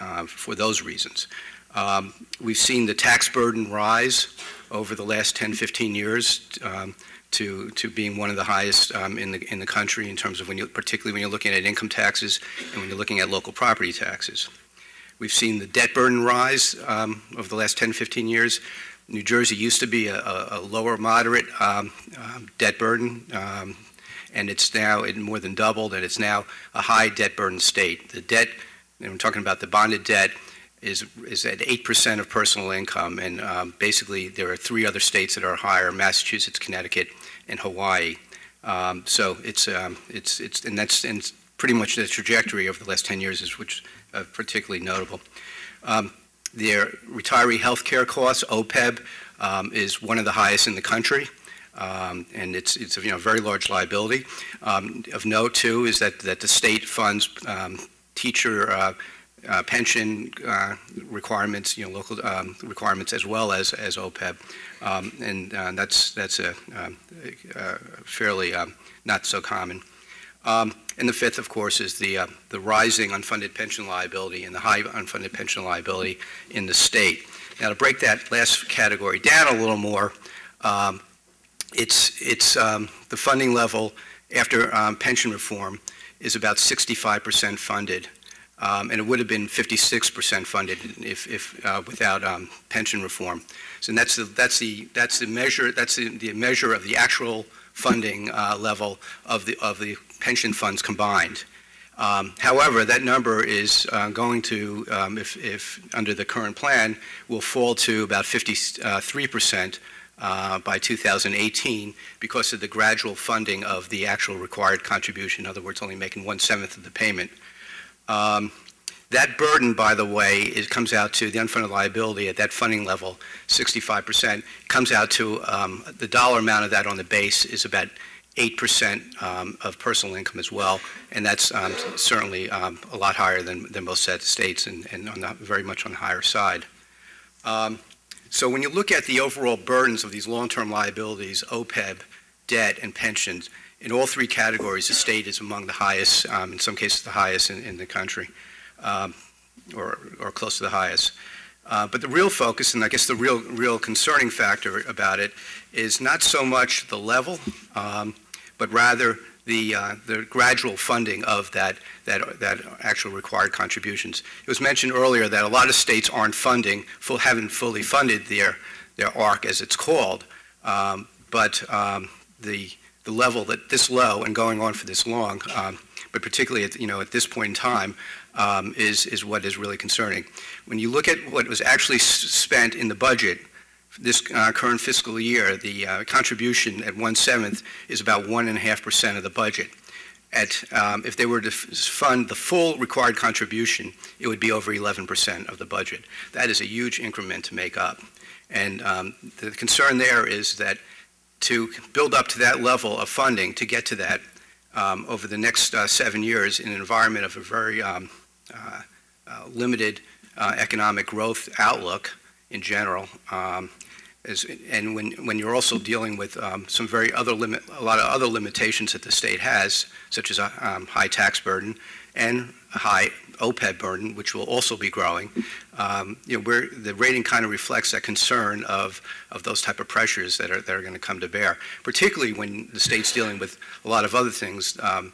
uh, for those reasons. Um, we've seen the tax burden rise over the last 10, 15 years. Um, to, to being one of the highest um, in, the, in the country in terms of when you, particularly when you're looking at income taxes and when you're looking at local property taxes. We've seen the debt burden rise um, over the last 10, 15 years. New Jersey used to be a, a lower moderate um, debt burden, and it's now it more than doubled, and it's now a high debt burden state. The debt, and I'm talking about the bonded debt, is, is at 8% of personal income, and um, basically there are three other states that are higher, Massachusetts, Connecticut, and Hawaii. Um, So it's, um, it's, it's, and that's, and pretty much the trajectory over the last 10 years is which uh, particularly notable. Um, Their retiree health care costs, OPEB, um, is one of the highest in the country, Um, and it's, it's a, you know, very large liability. Um, Of note, too, is that, that the state funds um, teacher uh, uh, pension uh, requirements, you know, local um, requirements as well as, as OPEB. Um, And uh, that's, that's a um, uh, fairly not so common. And the fifth, of course, is the, uh, the rising unfunded pension liability and the high unfunded pension liability in the state. Now, to break that last category down a little more, um, it's, it's, um, the funding level after um, pension reform is about 65% funded, um, and it would have been 56% funded if, if, uh, without um, pension reform. So that's the, that's the, that's the measure, that's the, the measure of the actual funding uh, level of the, of the pension funds combined. Um, However, that number is uh, going to, um, if, if, under the current plan, will fall to about 53% uh, by 2018 because of the gradual funding of the actual required contribution. In other words, only making one-seventh of the payment. Um, That burden, by the way, it comes out to the unfunded liability at that funding level, 65%, comes out to um, the dollar amount of that on the base is about 8% um, of personal income as well, and that's um, certainly um, a lot higher than, than most states and, and the, very much on the higher side. Um, so when you look at the overall burdens of these long-term liabilities, OPEB, debt, and pensions, in all three categories, the state is among the highest, um, in some cases the highest in, in the country, um, or, or close to the highest. Uh, but the real focus, and I guess the real, real concerning factor about it, is not so much the level, um, but rather the, uh, the gradual funding of that, that, that actual required contributions. It was mentioned earlier that a lot of states aren't funding, full, haven't fully funded their, their ARC, as it's called, um, but um, the, the level that this low and going on for this long, um, but particularly at, you know, at this point in time, um, is, is what is really concerning. When you look at what was actually spent in the budget this uh, current fiscal year, the uh, contribution at one-seventh is about one and a half percent of the budget. At, um, if they were to fund the full required contribution, it would be over 11 percent of the budget. That is a huge increment to make up. And um, the concern there is that to build up to that level of funding, to get to that um, over the next uh, seven years in an environment of a very um, uh, uh, limited uh, economic growth outlook in general, and when, when you're also dealing with um, some very other limit, a lot of other limitations that the state has, such as a um, high tax burden and a high OPEB burden, which will also be growing, um, you know, the rating kind of reflects that concern of, of those type of pressures that are, that are going to come to bear, particularly when the state's dealing with a lot of other things, um,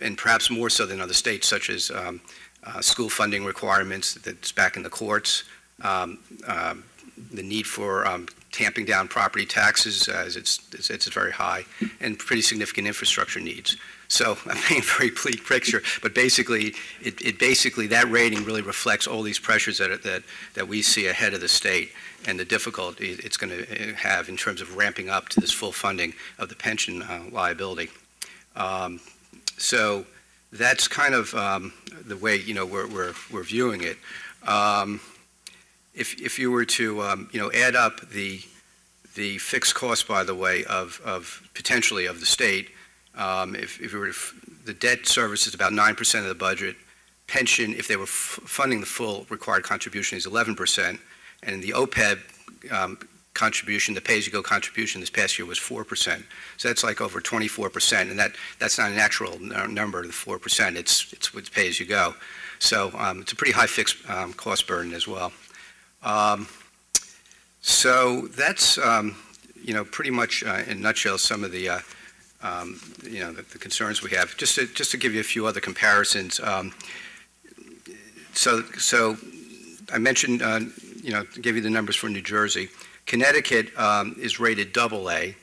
and perhaps more so than other states, such as um, uh, school funding requirements that's back in the courts, um, um, the need for um, tamping down property taxes as it's, it's, it's very high, and pretty significant infrastructure needs. So I'm a very bleak picture, but basically, it, it basically, that rating really reflects all these pressures that, are, that, that we see ahead of the state and the difficulty it's going to have in terms of ramping up to this full funding of the pension uh, liability. Um, so that's kind of um, the way, you know, we're, we're, we're viewing it. Um, if, if you were to, um, you know, add up the, the fixed cost, by the way, of, of potentially of the state, um, if, if you were to, the debt service is about 9% of the budget. Pension, if they were funding the full required contribution, is 11%. And the OPEB um, contribution, the pay-as-you-go contribution this past year was 4%. So that's like over 24%, and that, that's not an actual number, the 4%, it's, it's what's pay-as-you-go. So um, it's a pretty high fixed um, cost burden as well. Um, So that's, um, you know, pretty much uh, in nutshell, some of the, uh, um, you know, the the concerns we have. Just to, just to give you a few other comparisons. um, So, so I mentioned, uh, you know, to give you the numbers for New Jersey. Connecticut um, is rated double A,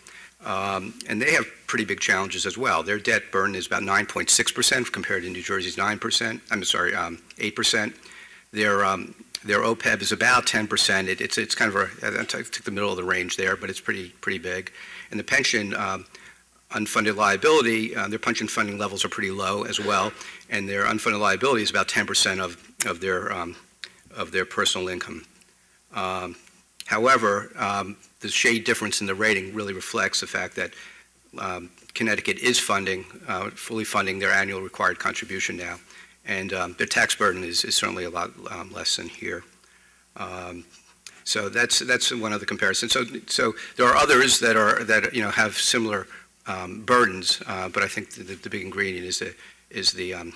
um, and they have pretty big challenges as well. Their debt burden is about 9.6% compared to New Jersey's 9%, I'm sorry, um, 8%. Their, um, their OPEB is about 10%. It- It's, it's kind of, a- I took the middle of the range there, but it's pretty, pretty big. And the pension, um, unfunded liability, uh, their pension funding levels are pretty low as well, and their unfunded liability is about 10% of, of their, um, of their personal income. Um, However, um, the shade difference in the rating really reflects the fact that um, Connecticut is funding, uh, fully funding their annual required contribution now, and um, their tax burden is is certainly a lot um, less than here. Um, So that's, that's one of the comparisons. So, so there are others that are, that, you know, have similar um, burdens, uh, but I think the, the big ingredient is the, is the, um,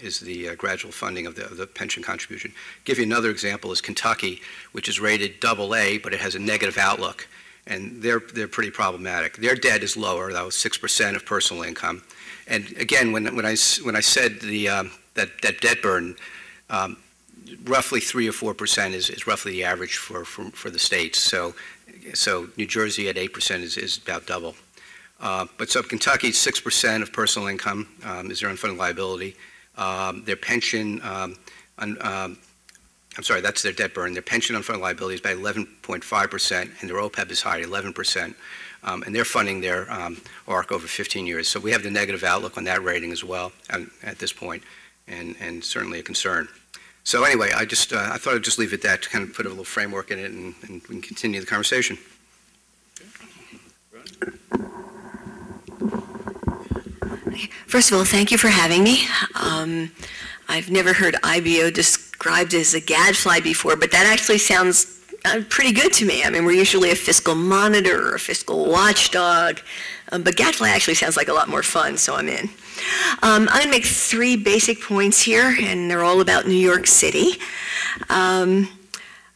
is the uh, gradual funding of the, of the pension contribution. Give you another example is Kentucky, which is rated double A, but it has a negative outlook, and they're, they're pretty problematic. Their debt is lower, though, 6% of personal income. And again, when, when I, when I said the, um, that, that debt burden, um, roughly 3 or 4% is, is roughly the average for, for, for the states. So, so New Jersey at 8% is, is about double. Uh, But so Kentucky, 6% of personal income um, is their unfunded liability. Um, Their pension, um, un- um, I'm sorry, that's their debt burden. Their pension unfunded liability is about 11.5%, and their OPEB is high, 11%. Um, And they're funding their um, ARC over 15 years. So we have the negative outlook on that rating as well um, at this point, and, and certainly a concern. So anyway, I just, uh, I thought I'd just leave it at that to kind of put a little framework in it, and and we can continue the conversation. First of all, thank you for having me. Um, I've never heard IBO described as a gadfly before, but that actually sounds uh, pretty good to me. I mean, we're usually a fiscal monitor or a fiscal watchdog, um, but gadfly actually sounds like a lot more fun, so I'm in. Um, I'm going to make three basic points here, and they're all about New York City. Um,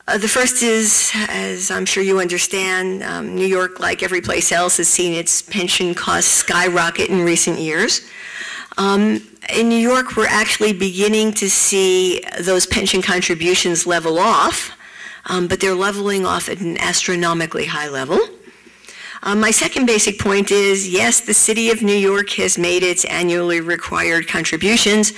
uh, the first is, as I'm sure you understand, um, New York, like every place else, has seen its pension costs skyrocket in recent years. Um, in New York, we're actually beginning to see those pension contributions level off, um, but they're leveling off at an astronomically high level. Um, my second basic point is, yes, the city of New York has made its annually required contributions,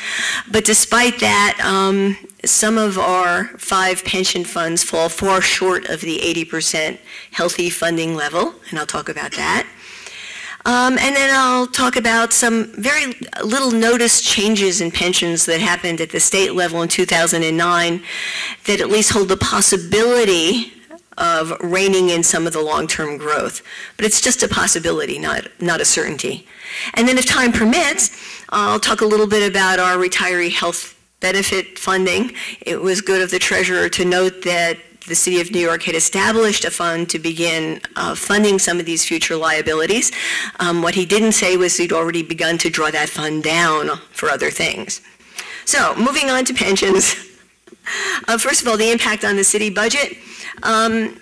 but despite that, um, some of our five pension funds fall far short of the 80% healthy funding level, and I'll talk about that. Um, and then I'll talk about some very little noticed changes in pensions that happened at the state level in 2009 that at least hold the possibility of reining in some of the long-term growth. But it's just a possibility, not, not a certainty. And then if time permits, I'll talk a little bit about our retiree health benefit funding. It was good of the treasurer to note that the city of New York had established a fund to begin uh, funding some of these future liabilities. Um, what he didn't say was he'd already begun to draw that fund down for other things. So, moving on to pensions. Uh, first of all, the impact on the city budget. Um,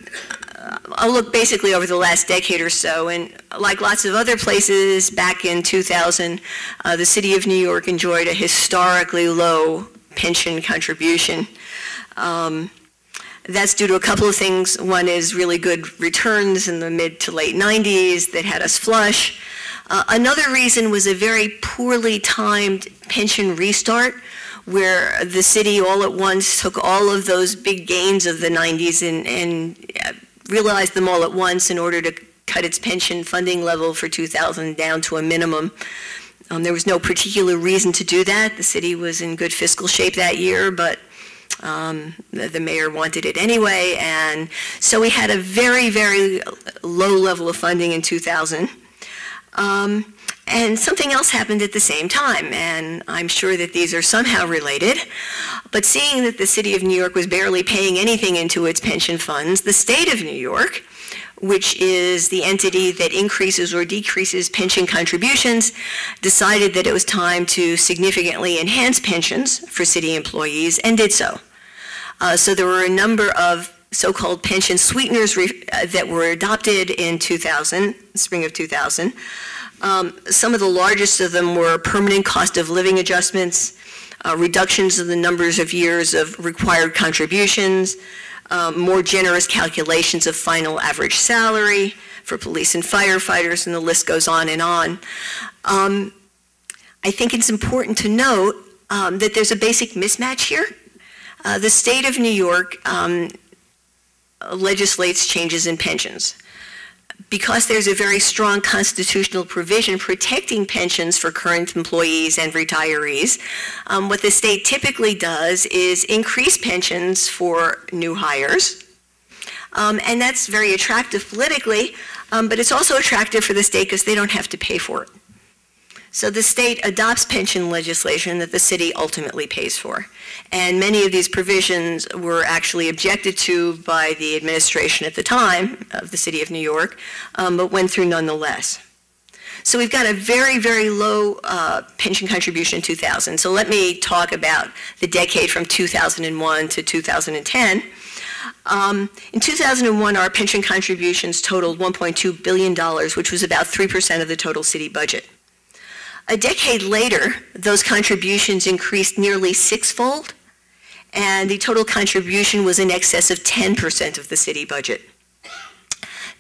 I'll look basically over the last decade or so, and like lots of other places, back in 2000, uh, the city of New York enjoyed a historically low pension contribution. Um, that's due to a couple of things. One is really good returns in the mid to late 90s that had us flush. Uh, another reason was a very poorly timed pension restart where the city all at once took all of those big gains of the 90s and, and uh, realized them all at once in order to cut its pension funding level for 2000 down to a minimum. Um, there was no particular reason to do that. The city was in good fiscal shape that year, but um, the, the mayor wanted it anyway, and so we had a very, very low level of funding in 2000. Um, and something else happened at the same time, and I'm sure that these are somehow related. But seeing that the city of New York was barely paying anything into its pension funds, the state of New York, which is the entity that increases or decreases pension contributions, decided that it was time to significantly enhance pensions for city employees and did so. Uh, so there were a number of so-called pension sweeteners uh, that were adopted in 2000, spring of 2000. Um, some of the largest of them were permanent cost of living adjustments, uh, reductions in the numbers of years of required contributions, um, more generous calculations of final average salary for police and firefighters, and the list goes on and on. Um, I think it's important to note um, that there's a basic mismatch here. Uh, the state of New York um, legislates changes in pensions. Because there's a very strong constitutional provision protecting pensions for current employees and retirees, um, what the state typically does is increase pensions for new hires. Um, and that's very attractive politically, um, but it's also attractive for the state because they don't have to pay for it. So the state adopts pension legislation that the city ultimately pays for. And many of these provisions were actually objected to by the administration at the time of the city of New York, um, but went through nonetheless. So we've got a very, very low uh, pension contribution in 2000. So let me talk about the decade from 2001 to 2010. Um, in 2001, our pension contributions totaled $1.2 billion, which was about 3% of the total city budget. A decade later, those contributions increased nearly sixfold, and the total contribution was in excess of 10% of the city budget.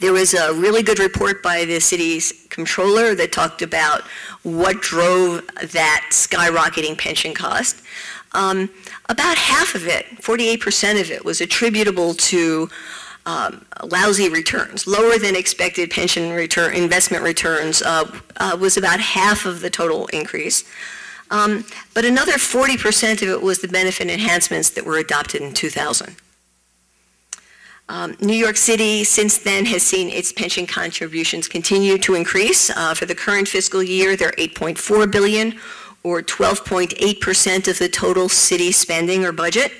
There was a really good report by the city's controller that talked about what drove that skyrocketing pension cost. Um, about half of it, 48% of it, was attributable to um, lousy returns, lower than expected pension return, investment returns uh, uh, was about half of the total increase. Um, but another 40% of it was the benefit enhancements that were adopted in 2000. Um, New York City since then has seen its pension contributions continue to increase. Uh, for the current fiscal year, they're 8.4 billion or 12.8% of the total city spending or budget.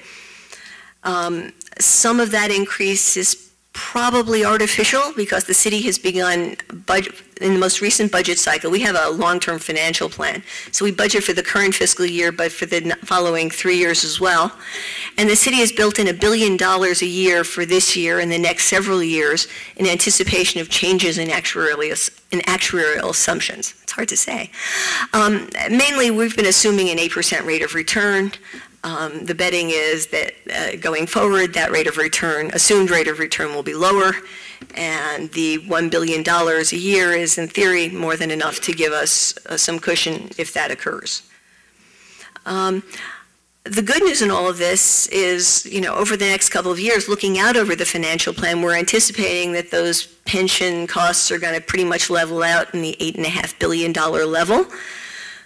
Um, some of that increase is probably artificial because the city has begun budget, in the most recent budget cycle, we have a long-term financial plan. So we budget for the current fiscal year, but for the following three years as well. And the city has built in a billion dollars a year for this year and the next several years in anticipation of changes in actuarial, in actuarial assumptions. It's hard to say. Um, mainly, we've been assuming an 8% rate of return. Um, the betting is that uh, going forward, that rate of return, assumed rate of return will be lower, and the $1 billion a year is, in theory, more than enough to give us uh, some cushion if that occurs. Um, the good news in all of this is, you know, over the next couple of years, looking out over the financial plan, we're anticipating that those pension costs are going to pretty much level out in the $8.5 billion level.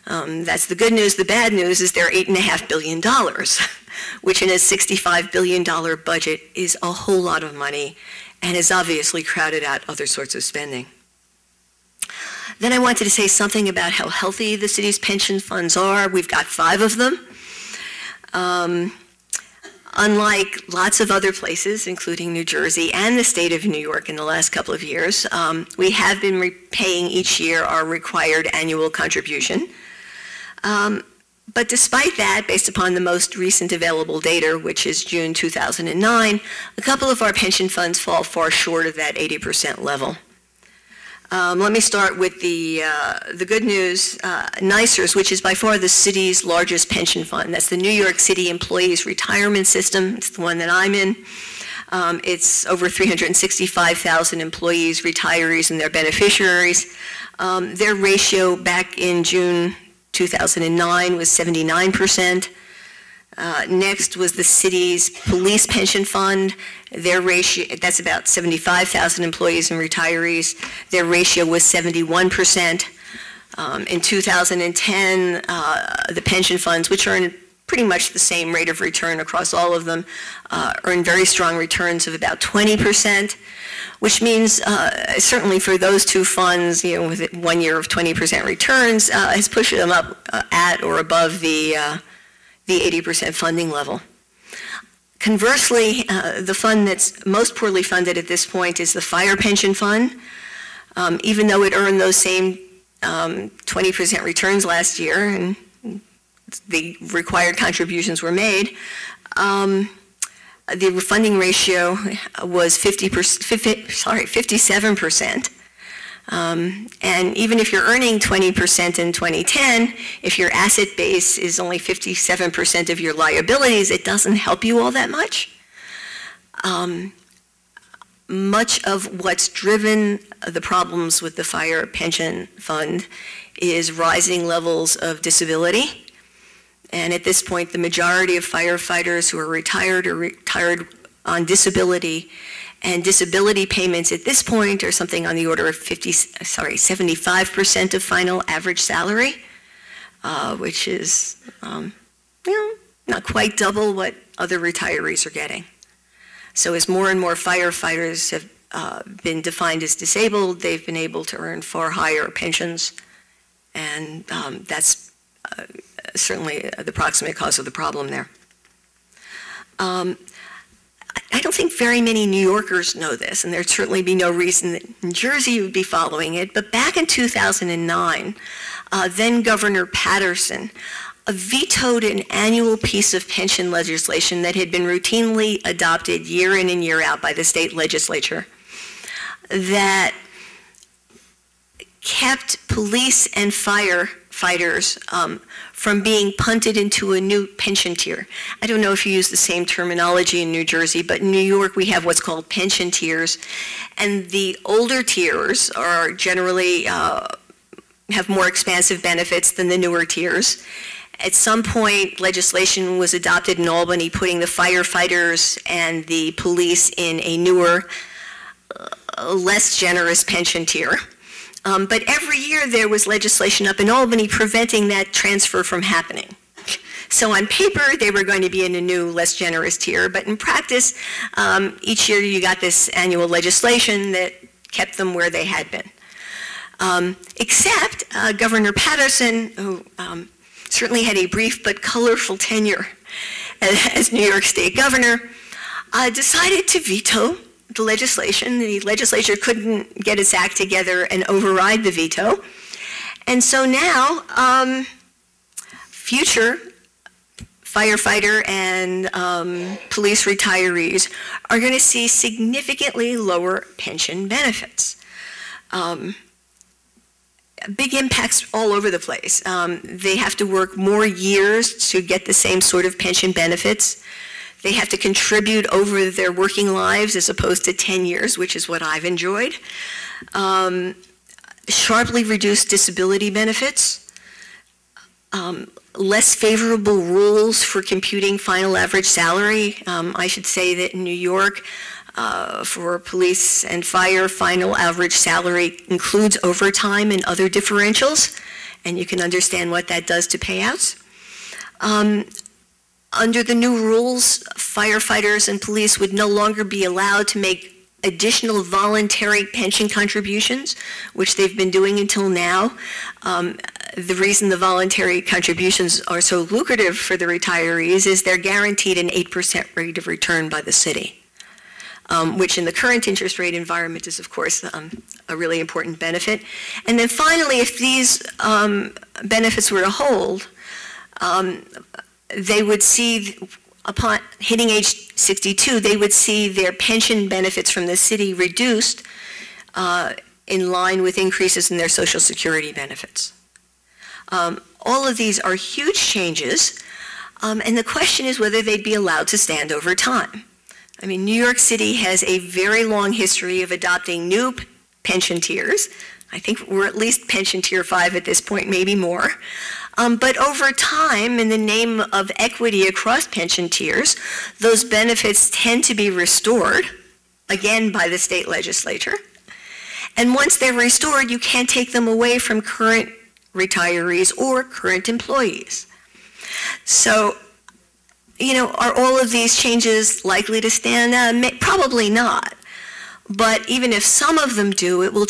Um, that's the good news. The bad news is they're $8.5 billion, which in a $65 billion budget is a whole lot of money and has obviously crowded out other sorts of spending. Then I wanted to say something about how healthy the city's pension funds are. We've got five of them. Um, unlike lots of other places, including New Jersey and the state of New York in the last couple of years, um, we have been repaying each year our required annual contribution. Um, but despite that, based upon the most recent available data, which is June 2009, a couple of our pension funds fall far short of that 80% level. Um, let me start with the, uh, the good news. Uh, NYCERS, which is by far the city's largest pension fund, that's the New York City Employees Retirement System. It's the one that I'm in. Um, it's over 365,000 employees, retirees, and their beneficiaries. Um, their ratio back in June 2009 was 79%. Uh, next was the city's police pension fund. Their ratio, that's about 75,000 employees and retirees. Their ratio was 71%. Um, in 2010, uh, the pension funds, which earn pretty much the same rate of return across all of them, uh, earn very strong returns of about 20% which means uh, certainly for those two funds, you know, with one year of 20% returns, uh, has pushed them up uh, at or above the, uh, the 80% funding level. Conversely, uh, the fund that's most poorly funded at this point is the fire pension fund. Um, even though it earned those same 20% um, returns last year and the required contributions were made, um, the funding ratio was 50, 50 sorry, 57%. Um, and even if you're earning 20% in 2010, if your asset base is only 57% of your liabilities, it doesn't help you all that much. Um, much of what's driven the problems with the fire pension fund is rising levels of disability and at this point, the majority of firefighters who are retired are retired on disability. And disability payments at this point are something on the order of 50, sorry, 75% of final average salary, uh, which is, um, you know, not quite double what other retirees are getting. So as more and more firefighters have uh, been defined as disabled, they've been able to earn far higher pensions, and um, that's uh, certainly the proximate cause of the problem there. Um, I don't think very many New Yorkers know this, and there'd certainly be no reason that New Jersey would be following it, but back in 2009, uh, then Governor Paterson vetoed an annual piece of pension legislation that had been routinely adopted year in and year out by the state legislature that kept police and firefighters um, from being punted into a new pension tier. I don't know if you use the same terminology in New Jersey, but in New York we have what's called pension tiers, and the older tiers are generally uh, have more expansive benefits than the newer tiers. At some point, legislation was adopted in Albany putting the firefighters and the police in a newer, uh, less generous pension tier. Um, but every year there was legislation up in Albany preventing that transfer from happening. So on paper, they were going to be in a new, less generous tier, but in practice, um, each year you got this annual legislation that kept them where they had been. Um, except uh, Governor Paterson, who um, certainly had a brief but colorful tenure as, as New York State Governor, uh, decided to veto the legislation. The legislature couldn't get its act together and override the veto. And so now, um, future firefighter and um, police retirees are going to see significantly lower pension benefits. Um, big impacts all over the place. Um, they have to work more years to get the same sort of pension benefits. They have to contribute over their working lives as opposed to 10 years, which is what I've enjoyed. Um, sharply reduced disability benefits. Um, less favorable rules for computing final average salary. Um, I should say that in New York, uh, for police and fire, final average salary includes overtime and other differentials, and you can understand what that does to payouts. Um, under the new rules, firefighters and police would no longer be allowed to make additional voluntary pension contributions, which they've been doing until now. Um, the reason the voluntary contributions are so lucrative for the retirees is they're guaranteed an 8% rate of return by the city, um, which in the current interest rate environment is, of course, um, a really important benefit. And then finally, if these um, benefits were to hold, um, they would see, upon hitting age 62, they would see their pension benefits from the city reduced uh, in line with increases in their Social Security benefits. Um, all of these are huge changes, um, and the question is whether they'd be allowed to stand over time. I mean, New York City has a very long history of adopting new pension tiers. I think we're at least pension tier five at this point, maybe more. Um, but over time, in the name of equity across pension tiers, those benefits tend to be restored, again by the state legislature. And once they're restored, you can't take them away from current retirees or current employees. So, you know, are all of these changes likely to stand? Uh, may, probably not. But even if some of them do, it will